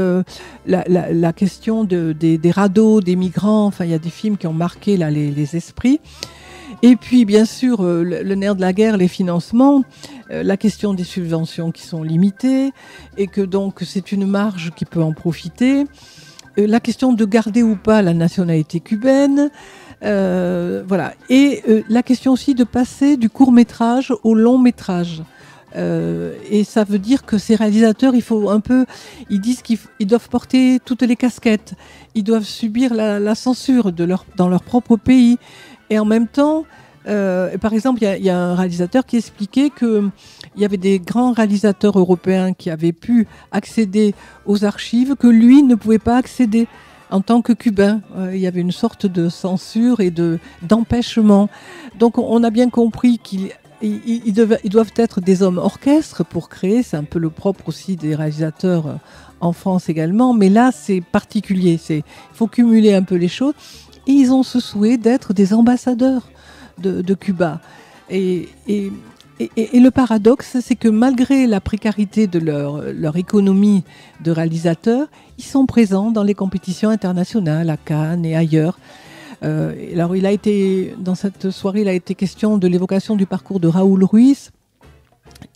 la, question des, radeaux, des migrants. Enfin, il y a des films qui ont marqué là, les, esprits. Et puis, bien sûr, le, nerf de la guerre, les financements, la question des subventions qui sont limitées, et que donc c'est une marge qui peut en profiter. La question de garder ou pas la nationalité cubaine. Euh, voilà. Et euh, la question aussi de passer du court métrage au long métrage. Euh, et ça veut dire que ces réalisateurs, il faut un peu, ils disent qu'ils doivent porter toutes les casquettes, ils doivent subir la, censure dans leur propre pays, et en même temps, par exemple, il y, a un réalisateur qui expliquait que il y avait des grands réalisateurs européens qui avaient pu accéder aux archives que lui ne pouvait pas accéder en tant que Cubain. Euh, il y avait une sorte de censure et de d'empêchement. Donc on a bien compris qu'ils ils, doivent être des hommes orchestres pour créer. C'est un peu le propre aussi des réalisateurs euh, en France également. Mais là, c'est particulier. Il faut cumuler un peu les choses. Et ils ont ce souhait d'être des ambassadeurs de, Cuba. Et, et, et, le paradoxe, c'est que malgré la précarité de leur, leur économie de réalisateurs, ils sont présents dans les compétitions internationales à Cannes et ailleurs. Euh, alors, il a été, dans cette soirée, il a été question de l'évocation du parcours de Raoul Ruiz,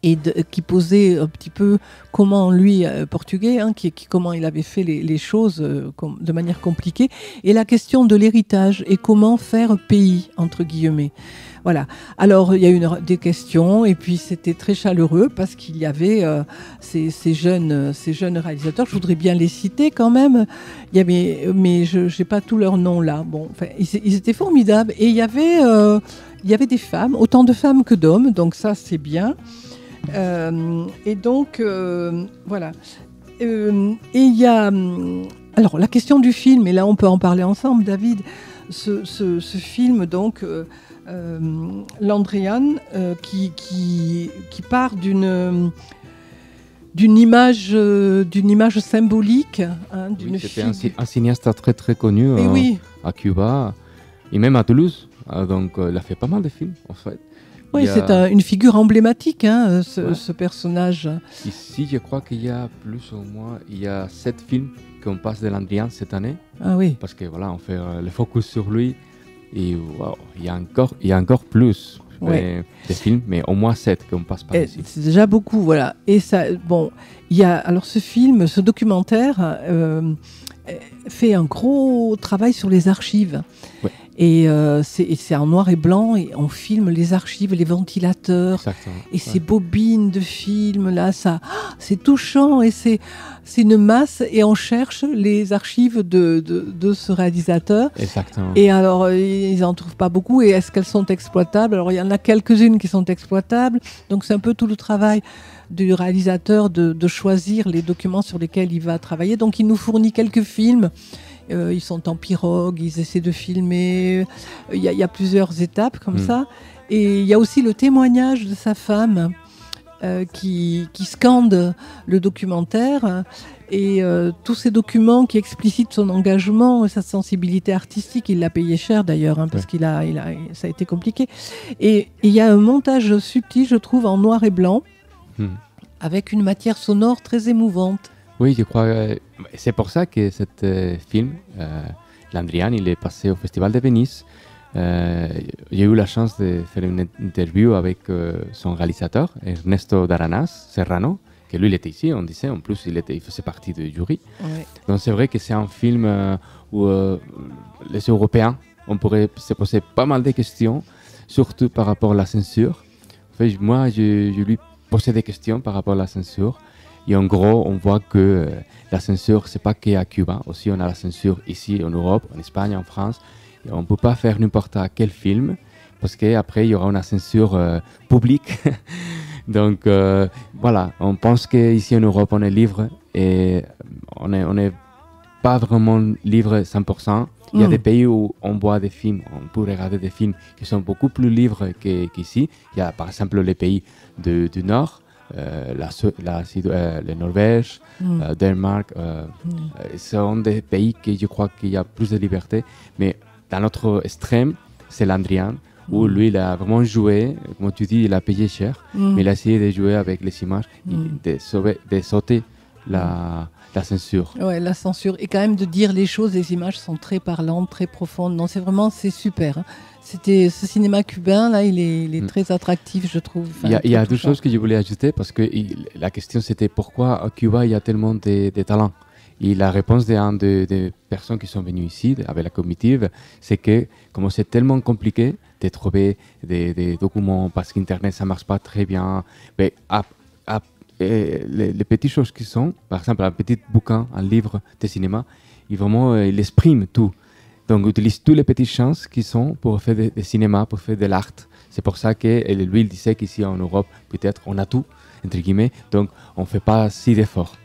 et qui posait un petit peu comment lui, euh, portugais, hein, qui, comment il avait fait les, choses euh, de manière compliquée, et la question de l'héritage et comment faire pays, entre guillemets. Voilà. Alors, il y a eu des questions et puis c'était très chaleureux parce qu'il y avait euh, ces, jeunes, ces jeunes réalisateurs. Je voudrais bien les citer quand même. Il y avait, mais je n'ai pas tous leurs noms là. Bon, ils, étaient formidables et il y avait, il y avait des femmes, autant de femmes que d'hommes. Donc ça, c'est bien. Euh, et donc, voilà. et il y a, alors la question du film, et là on peut en parler ensemble, David. Ce, ce film donc euh, Landrian euh, qui, qui, qui, part d'une d'une image, euh, d'une image symbolique. Hein,
C'était un, cinéaste très très connu
oui.
à Cuba et même à Toulouse. Donc il a fait pas mal de films en fait.
Oui, c'est une figure emblématique, hein, ce, ce, personnage.
Ici, je crois qu'il y a plus ou moins, il y a sept films qu'on passe de Landrian cette année.
Ah oui.
Parce que voilà, on fait le focus sur lui. Et il y a encore, il y a encore plus de films, mais au moins sept qu'on passe par ici.
C'est déjà beaucoup, voilà. Et ça, bon, il y a alors ce film, ce documentaire euh, fait un gros travail sur les archives. Et euh, c'est en noir et blanc et on filme les archives, les ventilateurs et ces bobines de films là, ça, c'est touchant et c'est une masse et on cherche les archives de, de, ce réalisateur.
Exactement.
Et alors ils n'en trouvent pas beaucoup et est-ce qu'elles sont exploitables? Alors il y en a quelques-unes qui sont exploitables, donc c'est un peu tout le travail du réalisateur de, de choisir les documents sur lesquels il va travailler. Donc il nous fournit quelques films. Euh, ils sont en pirogue, ils essaient de filmer. Il y, a plusieurs étapes comme mm. ça. Et il y a aussi le témoignage de sa femme euh, qui, qui, scande le documentaire. Et euh, tous ces documents qui explicitent son engagement, sa sensibilité artistique, il l'a payé cher d'ailleurs, hein, parce qu'il a, il a, ça a été compliqué. Et il y a un montage subtil, je trouve, en noir et blanc, mm. avec une matière sonore très émouvante.
Oui, je crois. Euh, c'est pour ça que ce euh, film, euh, Landrian, il est passé au Festival de Venise. j'ai eu la chance de faire une interview avec son réalisateur, Ernesto Daranas Serrano, que lui, il était ici, on disait. En plus, il, était, il faisait partie du jury. Donc, c'est vrai que c'est un film où les Européens, on pourrait se poser pas mal de questions, surtout par rapport à la censure. En fait, moi, je, je lui posais des questions par rapport à la censure. Et en gros, on voit que euh, la censure, c'est pas qu'à Cuba. Aussi, on a la censure ici en Europe, en Espagne, en France. Et on peut pas faire n'importe quel film parce qu'après, il y aura une censure euh, publique. Donc, euh, voilà, on pense qu'ici en Europe, on est libre et on n'est on pas vraiment libre 100%. Il y a mm. des pays où on voit des films, on peut regarder des films qui sont beaucoup plus libres qu'ici. il y a par exemple les pays du Nord la, la, euh, la, Norvège, mm. euh, Danemark, mm. sont des pays qui je crois qu'il y a plus de liberté. Mais dans notre extrême, c'est l'Andrian, où mm. lui, il a vraiment joué, comme tu dis, il a payé cher, mais il a essayé de jouer avec les images, de, sauver, de sauter la, la censure.
Ouais, la censure. Et quand même de dire les choses, les images sont très parlantes, très profondes. Non, c'est vraiment, c'est super. Hein. C'était ce cinéma cubain, là, il est, il est mm. très attractif, je trouve.
il y a, deux choses que je voulais ajouter, parce que la question c'était pourquoi à Cuba il y a tellement de, talents? Et la réponse d'un des, personnes qui sont venues ici avec la comitive, c'est que comme c'est tellement compliqué de trouver des, documents parce qu'Internet ça marche pas très bien, mais les, petites choses qui sont, par exemple un petit bouquin, un livre de cinéma, il vraiment il exprime tout. Donc, utilise toutes les petites chances qui sont pour faire des, cinémas, pour faire de l'art. C'est pour ça que lui, il disait qu'ici en Europe, peut-être, on a tout, entre guillemets, donc on fait pas si d'efforts.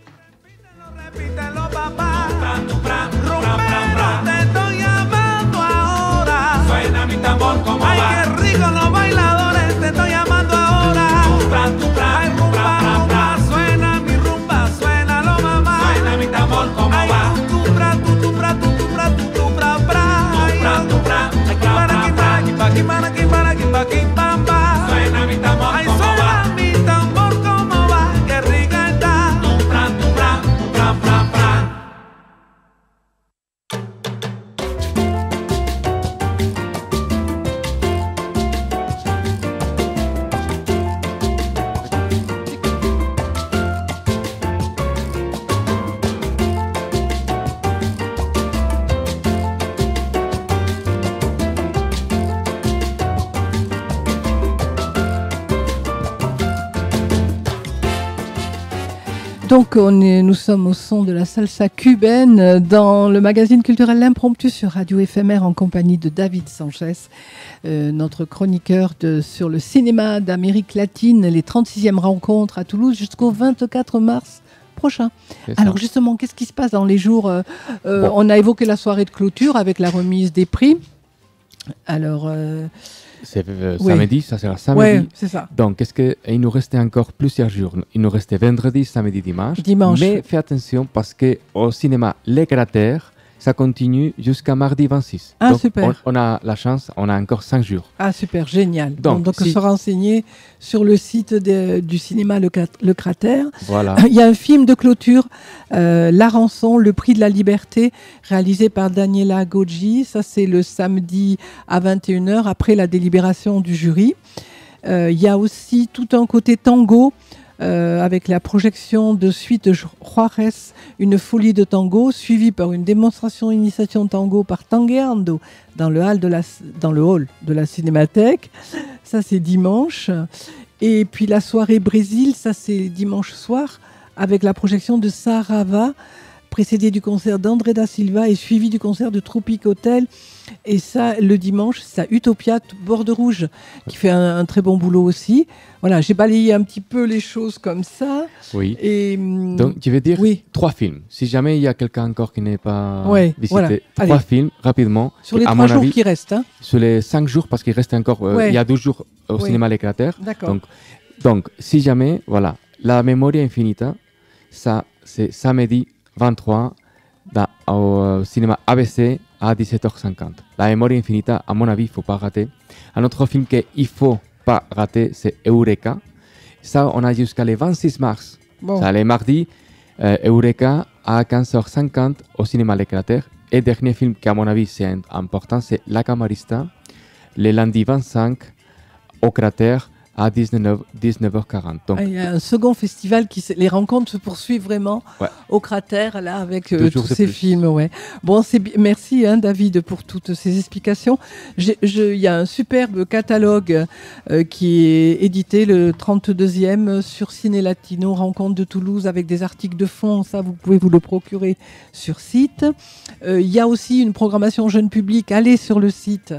Donc on est, nous sommes au son de la salsa cubaine dans le magazine culturel L'Impromptu sur Radio Éphémère en compagnie de David Sanchez, euh, notre chroniqueur de, sur le cinéma d'Amérique latine, les 36e rencontres à Toulouse jusqu'au 24 mars prochain. Alors justement, qu'est-ce qui se passe dans les jours euh, euh, On a évoqué la soirée de clôture avec la remise des prix. Alors...
C'est euh, samedi, ça sera samedi.
Oui, c'est ça.
Donc, qu'est-ce que il nous restait encore plusieurs jours? Il nous restait vendredi, samedi, dimanche.
Dimanche.
Mais fais attention parce que au cinéma Les Cratères, ça continue jusqu'à mardi 26.
Ah, super.
On, a la chance, on a encore 5 jours.
Ah, super, génial. Donc, donc se renseigner sur le site du cinéma le, Cratère.
Voilà.
Il y a un film de clôture, euh, La rançon, le prix de la liberté, réalisé par Daniela Goggi. Ça, c'est le samedi à 21h, après la délibération du jury. Euh, il y a aussi tout un côté tango euh, avec la projection de suite Juarez, une folie de tango, suivie par une démonstration initiation tango par Tangueando dans le hall de la, dans le hall de la Cinémathèque. Ça, c'est dimanche. Et puis la soirée Brésil, ça, c'est dimanche soir, avec la projection de Sarava précédé du concert d'André da Silva et suivi du concert de Tropic Hotel. Et ça, le dimanche, ça Utopia Borde Rouge, qui fait un, très bon boulot aussi. Voilà, j'ai balayé un petit peu les choses comme ça.
Oui.
Et,
hum, Donc, tu veux dire
oui.
trois films. Si jamais il y a quelqu'un encore qui n'est pas
ouais,
visité, trois films rapidement.
Sur les trois jours qui restent. Hein.
Sur les cinq jours, parce qu'il reste encore. Euh, il y a deux jours au cinéma Les Cratères.
D'accord.
Donc, donc, si jamais, voilà, La Memoria Infinita, ça, c'est samedi 23 au euh, cinéma ABC à 17h50. La mémoire infinita, à mon avis, il ne faut pas rater. Un autre film qu'il ne faut pas rater, c'est Eureka. Ça, on a jusqu'à le 26 mars. Ça, le mardi, euh, Eureka à 15h50 au cinéma Les Cratères. Et dernier film qui, à mon avis, c'est important, c'est La Camarista, le lundi 25 au Cratère à 19, 19h40.
Donc, ah, il y a un second festival qui les rencontres se poursuivent vraiment au cratère là avec euh, tous ces films. Ouais. Bon, c'est merci hein, David pour toutes ces explications. Il y a un superbe catalogue euh, qui est édité le 32e sur Ciné Latino Rencontre de Toulouse avec des articles de fond. Ça, vous pouvez vous le procurer sur site. Euh, il y a aussi une programmation jeune public. Allez sur le site.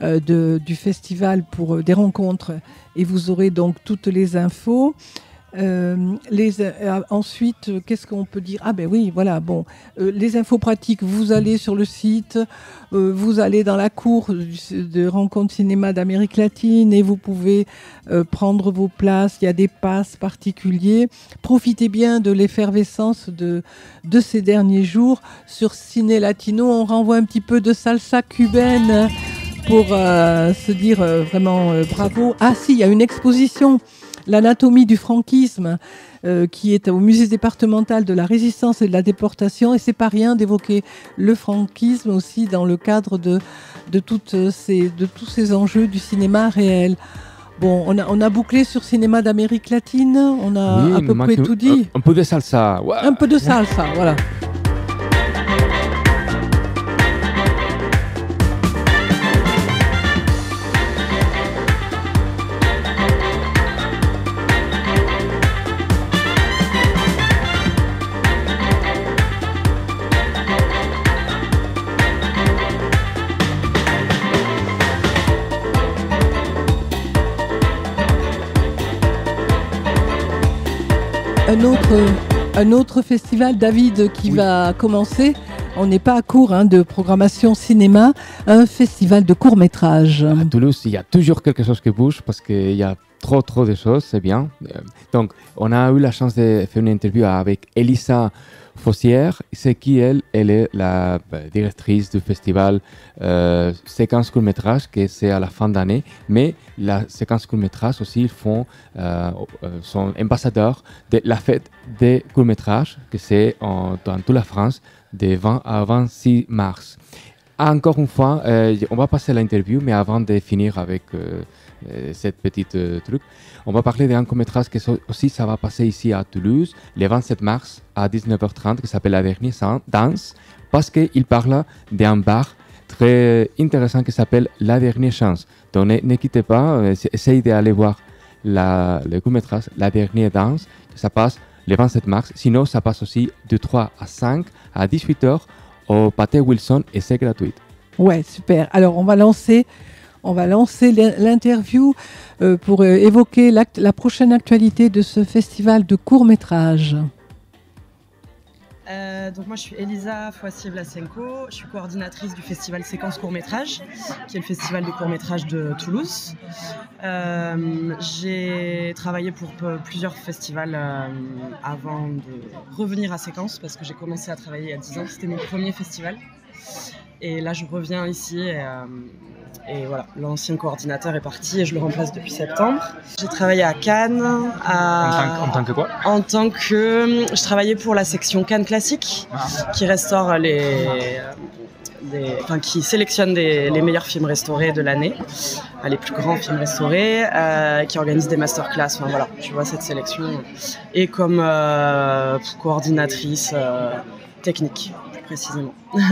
De, du festival pour des rencontres et vous aurez donc toutes les infos. Euh, les, euh, ensuite, qu'est-ce qu'on peut dire? Ah ben oui, voilà, bon, euh, les infos pratiques, vous allez sur le site, vous allez dans la cour de rencontre cinéma d'Amérique latine et vous pouvez prendre vos places, il y a des passes particuliers. Profitez bien de l'effervescence de, de ces derniers jours. Sur Ciné Latino, on renvoie un petit peu de salsa cubaine pour euh, se dire euh, vraiment euh, bravo. Ah si, il y a une exposition l'anatomie du franquisme, qui est au musée départemental de la résistance et de la déportation. Et c'est pas rien d'évoquer le franquisme aussi dans le cadre de, de, toutes ces, de tous ces enjeux du cinéma réel. Bon, on a, on a bouclé sur cinéma d'Amérique latine, on a à peu près tout dit.
Un, peu de salsa.
Un peu de salsa, voilà. Un autre, un autre festival, David, qui va commencer. On n'est pas à court hein, de programmation cinéma, un festival de court métrage.
À Toulouse, il y a toujours quelque chose qui bouge parce qu'il y a trop, trop de choses, c'est bien. Euh, donc, on a eu la chance de faire une interview avec Elisa Fossière, c'est qui elle Elle est la bah, directrice du festival euh, Séquence Court Métrage, qui c'est à la fin d'année. Mais la séquence court métrage aussi, ils font, euh, euh, sont ambassadeurs de la fête des courts métrages, que c'est dans toute la France, de 20 à 26 mars. Encore une fois, on va passer l'interview, mais avant de finir avec cette petite truc, on va parler d'un court-métrage qui aussi ça va passer ici à Toulouse le 27 mars à 19h30 qui s'appelle La dernière danse parce qu'il parle d'un bar très intéressant qui s'appelle La dernière chance. Donc ne, quittez pas, euh, essayez d'aller voir le court-métrage La dernière danse. Ça passe le 27 mars. Sinon, ça passe aussi de 3 à 5 à 18h au Pâté Wilson et c'est gratuit.
Ouais, super. Alors, on va lancer on va lancer l'interview euh, pour euh, évoquer la prochaine actualité de ce festival de court métrage.
Euh, donc moi je suis Elisa Foissier Vlasenko, je suis coordinatrice du festival Séquence Court Métrage, qui est le festival de court métrage de Toulouse. j'ai travaillé pour plusieurs festivals avant de revenir à Séquence parce que j'ai commencé à travailler il y a 10 ans, c'était mon premier festival. Et là je reviens ici et, et voilà, l'ancien coordinateur est parti et je le remplace depuis septembre. J'ai travaillé à Cannes.
En, tant que, quoi?
En tant que. Je travaillais pour la section Cannes Classique, qui restaure les. enfin, qui sélectionne les meilleurs films restaurés de l'année, les plus grands films restaurés, euh, qui organise des masterclass. Enfin voilà, tu vois cette sélection. Et comme euh, coordinatrice euh, technique précisément.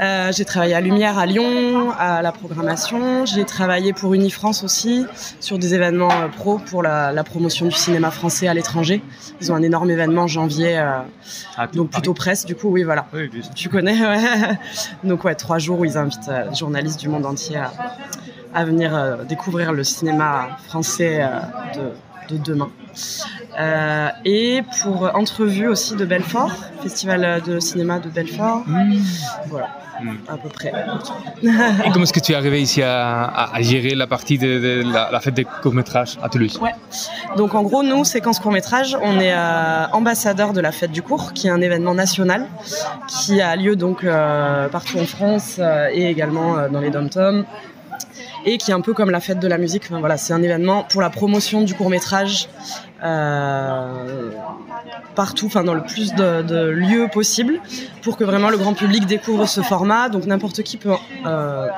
Euh, j'ai travaillé à Lumière à Lyon, à la programmation. J'ai travaillé pour Unifrance aussi, sur des événements euh, pro pour la, promotion du cinéma français à l'étranger. Ils ont un énorme événement en janvier, euh, ah, donc plutôt presse, du coup, oui, voilà. tu connais, ouais. Donc, ouais, trois jours où ils invitent des journalistes du monde entier à, venir découvrir le cinéma français de, de demain. Euh, et pour entrevue aussi de Belfort, festival de cinéma de Belfort. Mmh. Voilà, mmh. à peu près.
et comment est-ce que tu es arrivé ici à, gérer la partie de, la, fête des courts-métrages à Toulouse?
Ouais. Donc en gros, nous, séquence court-métrage, on est euh, ambassadeur de la fête du court, qui est un événement national qui a lieu donc euh, partout en France et également dans les dom-toms et qui est un peu comme la fête de la musique. voilà, c'est un événement pour la promotion du court métrage euh, partout, enfin dans le plus de, lieux possible, pour que vraiment le grand public découvre ce format. Donc n'importe qui peut euh, euh,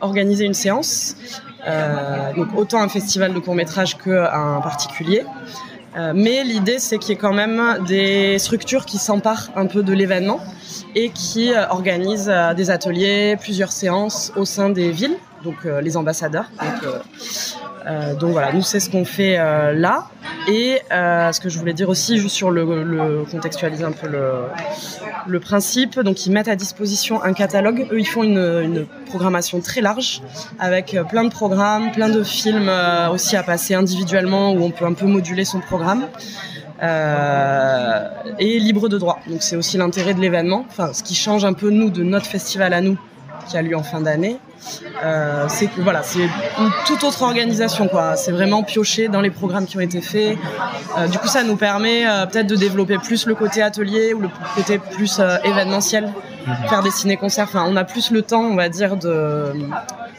organiser une séance. donc autant un festival de court métrage qu'un particulier. mais l'idée, c'est qu'il y ait quand même des structures qui s'emparent un peu de l'événement et qui organisent des ateliers, plusieurs séances au sein des villes donc euh, les ambassadeurs. Donc, euh, euh, donc, voilà, nous c'est ce qu'on fait là. Et ce que je voulais dire aussi, juste sur le, contextualiser un peu le, principe, donc ils mettent à disposition un catalogue. Eux, ils font une, programmation très large avec plein de programmes, plein de films aussi à passer individuellement où on peut un peu moduler son programme. et libre de droit. Donc c'est aussi l'intérêt de l'événement. Enfin, ce qui change un peu nous de notre festival à nous, qui a lieu en fin d'année, euh, c'est que voilà, c'est une toute autre organisation quoi. C'est vraiment pioché dans les programmes qui ont été faits. Euh, du coup, ça nous permet euh, peut-être de développer plus le côté atelier ou le côté plus événementiel, mhm. faire des ciné-concerts. Enfin, on a plus le temps, on va dire, de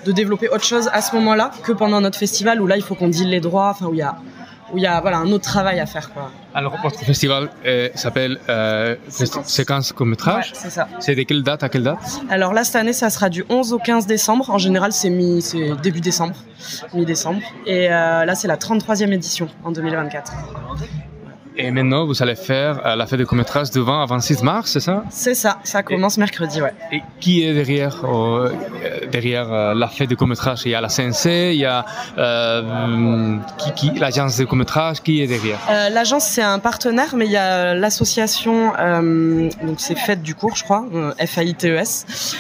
de développer autre chose à ce moment-là que pendant notre festival où là il faut qu'on deal les droits, enfin où il y a où il y a voilà, un autre travail à faire. Quoi.
Alors, votre festival euh, s'appelle euh, Séquence Court-Métrage.
c'est ça.
C'est de quelle date à quelle date?
Alors là, cette année, ça sera du 11 au 15 décembre. En général, c'est mi, début décembre, mi-décembre. Et euh, là, c'est la 33e édition en 2024.
Et maintenant, vous allez faire euh, la fête de court-métrage de 20 à 26 mars, c'est ça?
C'est ça, ça commence mercredi, ouais.
Et qui est derrière, euh, derrière euh, la fête de court-métrage? Il y a la CNC, il y a qui, qui, l'agence de court-métrage, qui est derrière?
L'agence, c'est un partenaire, mais il y a l'association, donc c'est Fête du cours, je crois, F-A-I-T-E-S,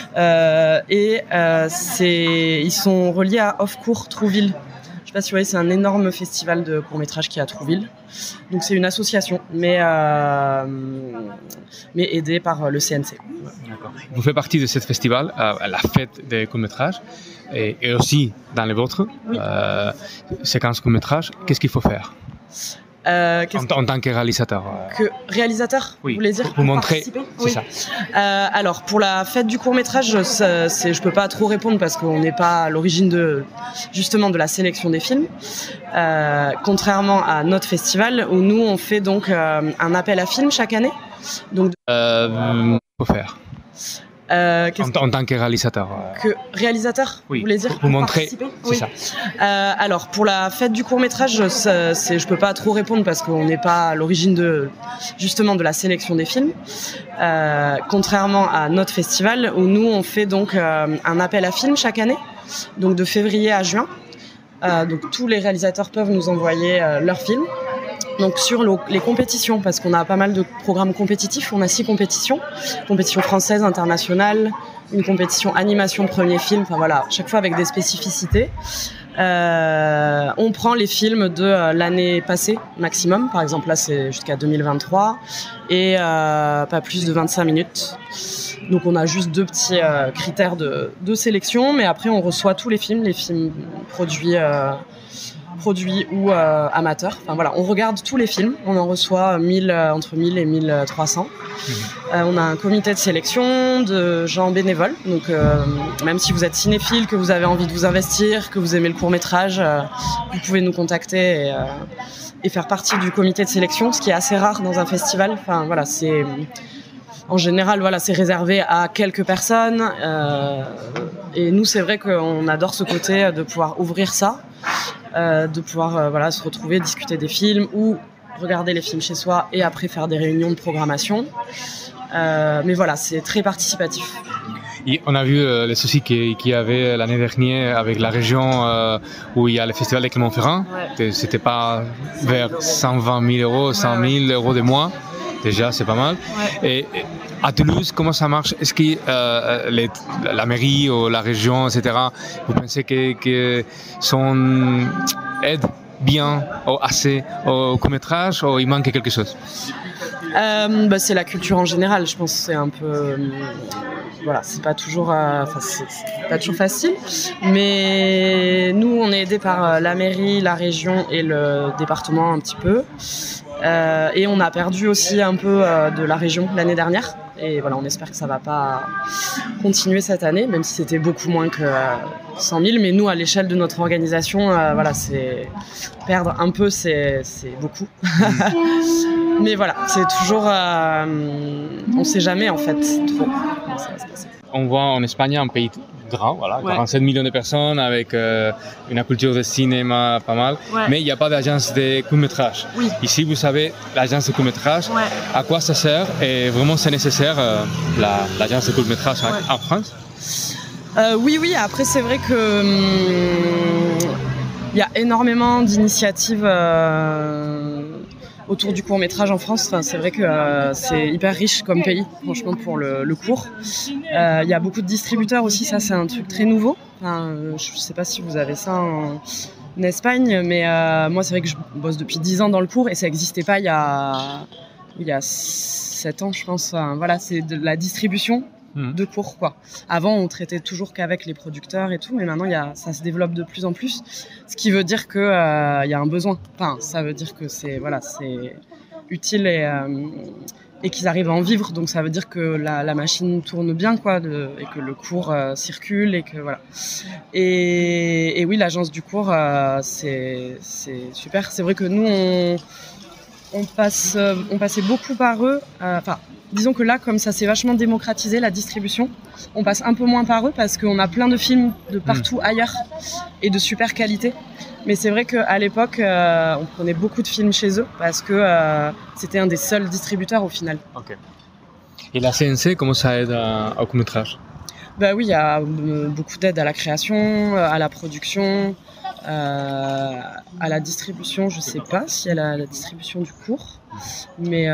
et c'est, ils sont reliés à Off-Court Trouville sais pas si vous voyez, c'est un énorme festival de court métrage qui est à Trouville. Donc c'est une association, mais, euh, mais aidée par le CNC.
Vous faites partie de ce festival, euh, la fête des courts métrages, et, aussi dans les vôtres, oui. euh, séquence court métrage. Qu'est-ce qu'il faut faire?
Euh,
en, tant que réalisateur.
Euh. Que réalisateur,
oui.
vous voulez dire
Pour montrer, c'est ça.
Euh, alors pour la fête du court métrage, je, je peux pas trop répondre parce qu'on n'est pas à l'origine de justement de la sélection des films. Euh, contrairement à notre festival où nous on fait donc un appel à films chaque année. Donc.
Euh, faut faire.
Euh,
en, en, tant que réalisateur.
Que réalisateur,
oui.
vous voulez dire
Pour montrer,
oui.
ça.
Euh, alors pour la fête du court métrage, je, je peux pas trop répondre parce qu'on n'est pas à l'origine de justement de la sélection des films. Euh, contrairement à notre festival où nous on fait donc euh, un appel à films chaque année, donc de février à juin. Euh, donc tous les réalisateurs peuvent nous envoyer euh, leurs films. Donc sur les compétitions, parce qu'on a pas mal de programmes compétitifs, on a six compétitions, compétition française, internationale, une compétition animation premier film, enfin voilà, chaque fois avec des spécificités. Euh, on prend les films de euh, l'année passée maximum, par exemple là c'est jusqu'à 2023, et euh, pas plus de 25 minutes. Donc on a juste deux petits euh, critères de, de, sélection, mais après on reçoit tous les films, les films produits euh, produits ou euh, amateurs. Enfin voilà, on regarde tous les films, on en reçoit 1000, euh, entre 1000 et 1300. Mmh. Euh, on a un comité de sélection de gens bénévoles, donc euh, même si vous êtes cinéphile, que vous avez envie de vous investir, que vous aimez le court métrage, euh, vous pouvez nous contacter et, faire partie du comité de sélection, ce qui est assez rare dans un festival. Enfin voilà, c'est en général, voilà, c'est réservé à quelques personnes. Euh, et nous, c'est vrai qu'on adore ce côté de pouvoir ouvrir ça, euh, de pouvoir euh, voilà, se retrouver, discuter des films ou regarder les films chez soi et après faire des réunions de programmation. mais voilà, c'est très participatif.
Et on a vu euh, les soucis qu'il y avait l'année dernière avec la région euh, où il y a le festival de Clermont-Ferrand.
Ouais.
C'était pas vers 120 000 euros, 100 000 ouais, ouais. euros de mois. Déjà, c'est pas mal. Et, et, à Toulouse, comment ça marche? Est-ce que euh, les, la mairie ou la région, etc., vous pensez que, que son aide bien ou assez au court-métrage ou il manque quelque chose?
Euh, bah, C'est la culture en général, je pense. C'est un peu. Euh, voilà, c'est pas toujours, euh, c'est pas toujours facile, mais nous, on est aidés par euh, la mairie, la région et le département un petit peu. Euh, et on a perdu aussi un peu euh, de la région l'année dernière. Et voilà, on espère que ça va pas continuer cette année, même si c'était beaucoup moins que euh, 100 000. Mais nous, à l'échelle de notre organisation, euh, voilà, c'est perdre un peu, c'est beaucoup. mais voilà, c'est toujours, on sait jamais en fait trop comment ça va se passer.
On voit en Espagne un pays grand, voilà, ouais. 47 millions de personnes avec euh, une culture de cinéma pas mal,
ouais.
mais il n'y a pas d'agence de court-métrage.
Oui.
Ici, vous savez, l'agence de court-métrage,
ouais.
à quoi ça sert et vraiment c'est nécessaire euh, l'agence la, de court-métrage en France?
Euh, Oui, oui, après c'est vrai que hum, il y a énormément d'initiatives autour du court métrage en France. Enfin, c'est vrai que euh, c'est hyper riche comme pays, franchement, pour le, le court. Il euh, y a beaucoup de distributeurs aussi, ça c'est un truc très nouveau. Enfin, je ne sais pas si vous avez ça en, en Espagne, mais euh, moi c'est vrai que je bosse depuis 10 ans dans le court et ça n'existait pas il y a, il y a 7 ans, je pense. Enfin, voilà, c'est de la distribution
Mmh.
de cours quoi. Avant on traitait toujours qu'avec les producteurs et tout, mais maintenant y a, ça se développe de plus en plus, ce qui veut dire que euh, y a un besoin. Enfin, ça veut dire que c'est voilà, utile et, euh, et qu'ils arrivent à en vivre. Donc ça veut dire que la, machine tourne bien, quoi, et que le cours euh, circule et que voilà. Et, oui, l'agence du cours, c'est super. C'est vrai que nous, on, on passe, euh, on passait beaucoup par eux. Enfin, disons que là, comme ça s'est vachement démocratisé la distribution, on passe un peu moins par eux parce qu'on a plein de films de partout hmm. ailleurs et de super qualité. Mais c'est vrai qu'à l'époque, euh, on prenait beaucoup de films chez eux parce que euh, c'était un des seuls distributeurs au final.
Ok. Et la CNC, comment ça aide au court métrage
Bah oui, il y a euh, beaucoup d'aide à la création, à la production, à la distribution. Je sais pas si elle a la distribution du cours, mais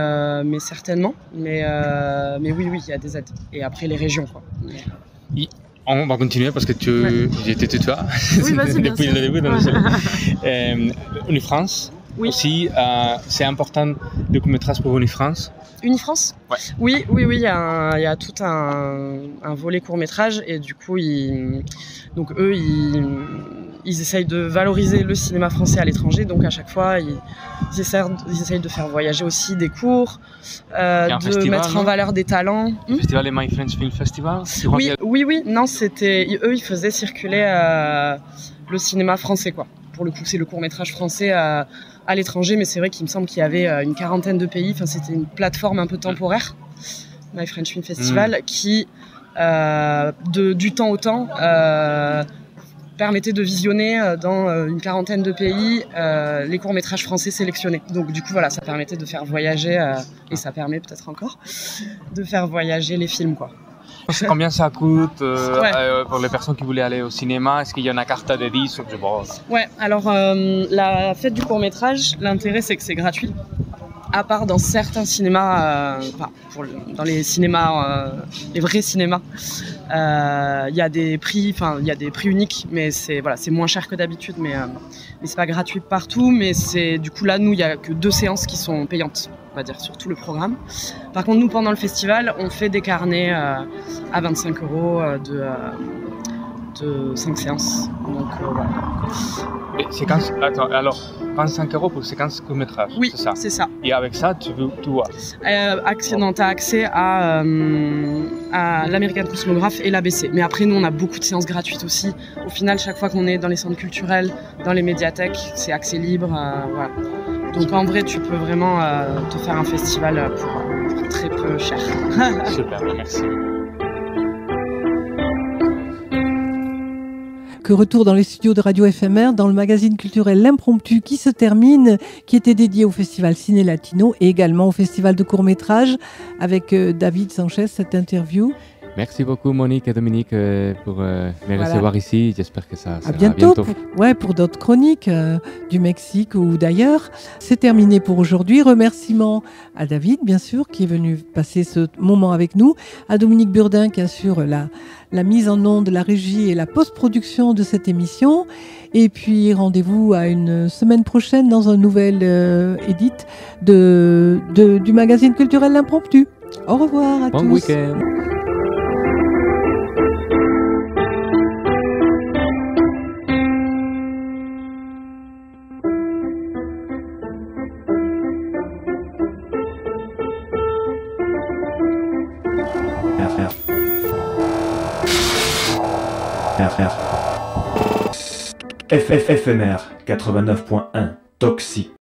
mais certainement. Mais mais oui, oui, il y a des aides. Et après les régions, quoi.
On va continuer parce que tu, ouais. j'étais tutoie
oui,
depuis le début. Dans euh, Unifrance, oui. aussi, euh, c'est important le court-métrage pour Unifrance.
Unifrance
ouais.
Oui, oui, oui, il y, a, y a tout un, un volet court-métrage et du coup, ils, donc eux, ils, ils essayent de valoriser le cinéma français à l'étranger. Donc à chaque fois, ils, ils, essayent, de faire voyager aussi des cours, euh, de mettre en valeur des talents.
Le festival les My French Film Festival
oui, oui, oui, non, c'était eux, ils faisaient circuler euh, le cinéma français, quoi. Pour le coup, c'est le court métrage français à, à l'étranger, mais c'est vrai qu'il me semble qu'il y avait euh, une quarantaine de pays. Enfin, c'était une plateforme un peu temporaire, My French Film Festival, mm. qui de, du temps au temps permettait de visionner euh, dans euh, une quarantaine de pays euh, les courts métrages français sélectionnés. Donc du coup voilà, ça permettait de faire voyager et ça permet peut-être encore de faire voyager les films quoi.
Combien ça coûte pour les personnes qui voulaient aller au cinéma? Est-ce qu'il y a carte de 10
Ouais, alors la fête du court métrage, l'intérêt c'est que c'est gratuit à part dans certains cinémas, euh, pour dans les cinémas, euh, les vrais cinémas, euh, il y a des prix, enfin il y a des prix uniques, mais c'est voilà, c'est moins cher que d'habitude, mais mais c'est pas gratuit partout, mais c'est du coup là nous il y a que deux séances qui sont payantes, on va dire sur tout le programme. Par contre nous pendant le festival, on fait des carnets à 25 euros de de 5 séances, donc voilà.
C'est quand, attends, alors 25 euros pour séquence court-métrage.
Oui, c'est ça. c'est ça.
Et avec ça, tu veux tout voir
euh, accès, Non, tu as accès à, euh, à l'American Cosmograph et l'ABC. Mais après, nous, on a beaucoup de séances gratuites aussi. Au final, chaque fois qu'on est dans les centres culturels, dans les médiathèques, c'est accès libre. Euh, voilà. Donc en vrai, tu peux vraiment euh, te faire un festival pour, pour très peu cher.
Super, merci.
Retour dans les studios de Radio FMR, dans le magazine culturel L'Impromptu qui se termine, qui était dédié au festival Ciné Latino et également au festival de court métrage avec euh, David Sanchez, cette interview.
Merci beaucoup Monique et Dominique euh, pour euh, me recevoir ici. J'espère que ça sera
à bientôt. Pour, ouais, pour d'autres chroniques euh, du Mexique ou d'ailleurs. C'est terminé pour aujourd'hui. Remerciements à David, bien sûr, qui est venu passer ce moment avec nous, à Dominique Burdin qui assure la, la mise en onde, la régie et la post-production de cette émission. Et puis rendez-vous à une semaine prochaine dans un nouvel édit de, de, du magazine culturel L'Impromptu. Au revoir à
tous.
Bon
week-end.
FFFMR 89.1 Toxi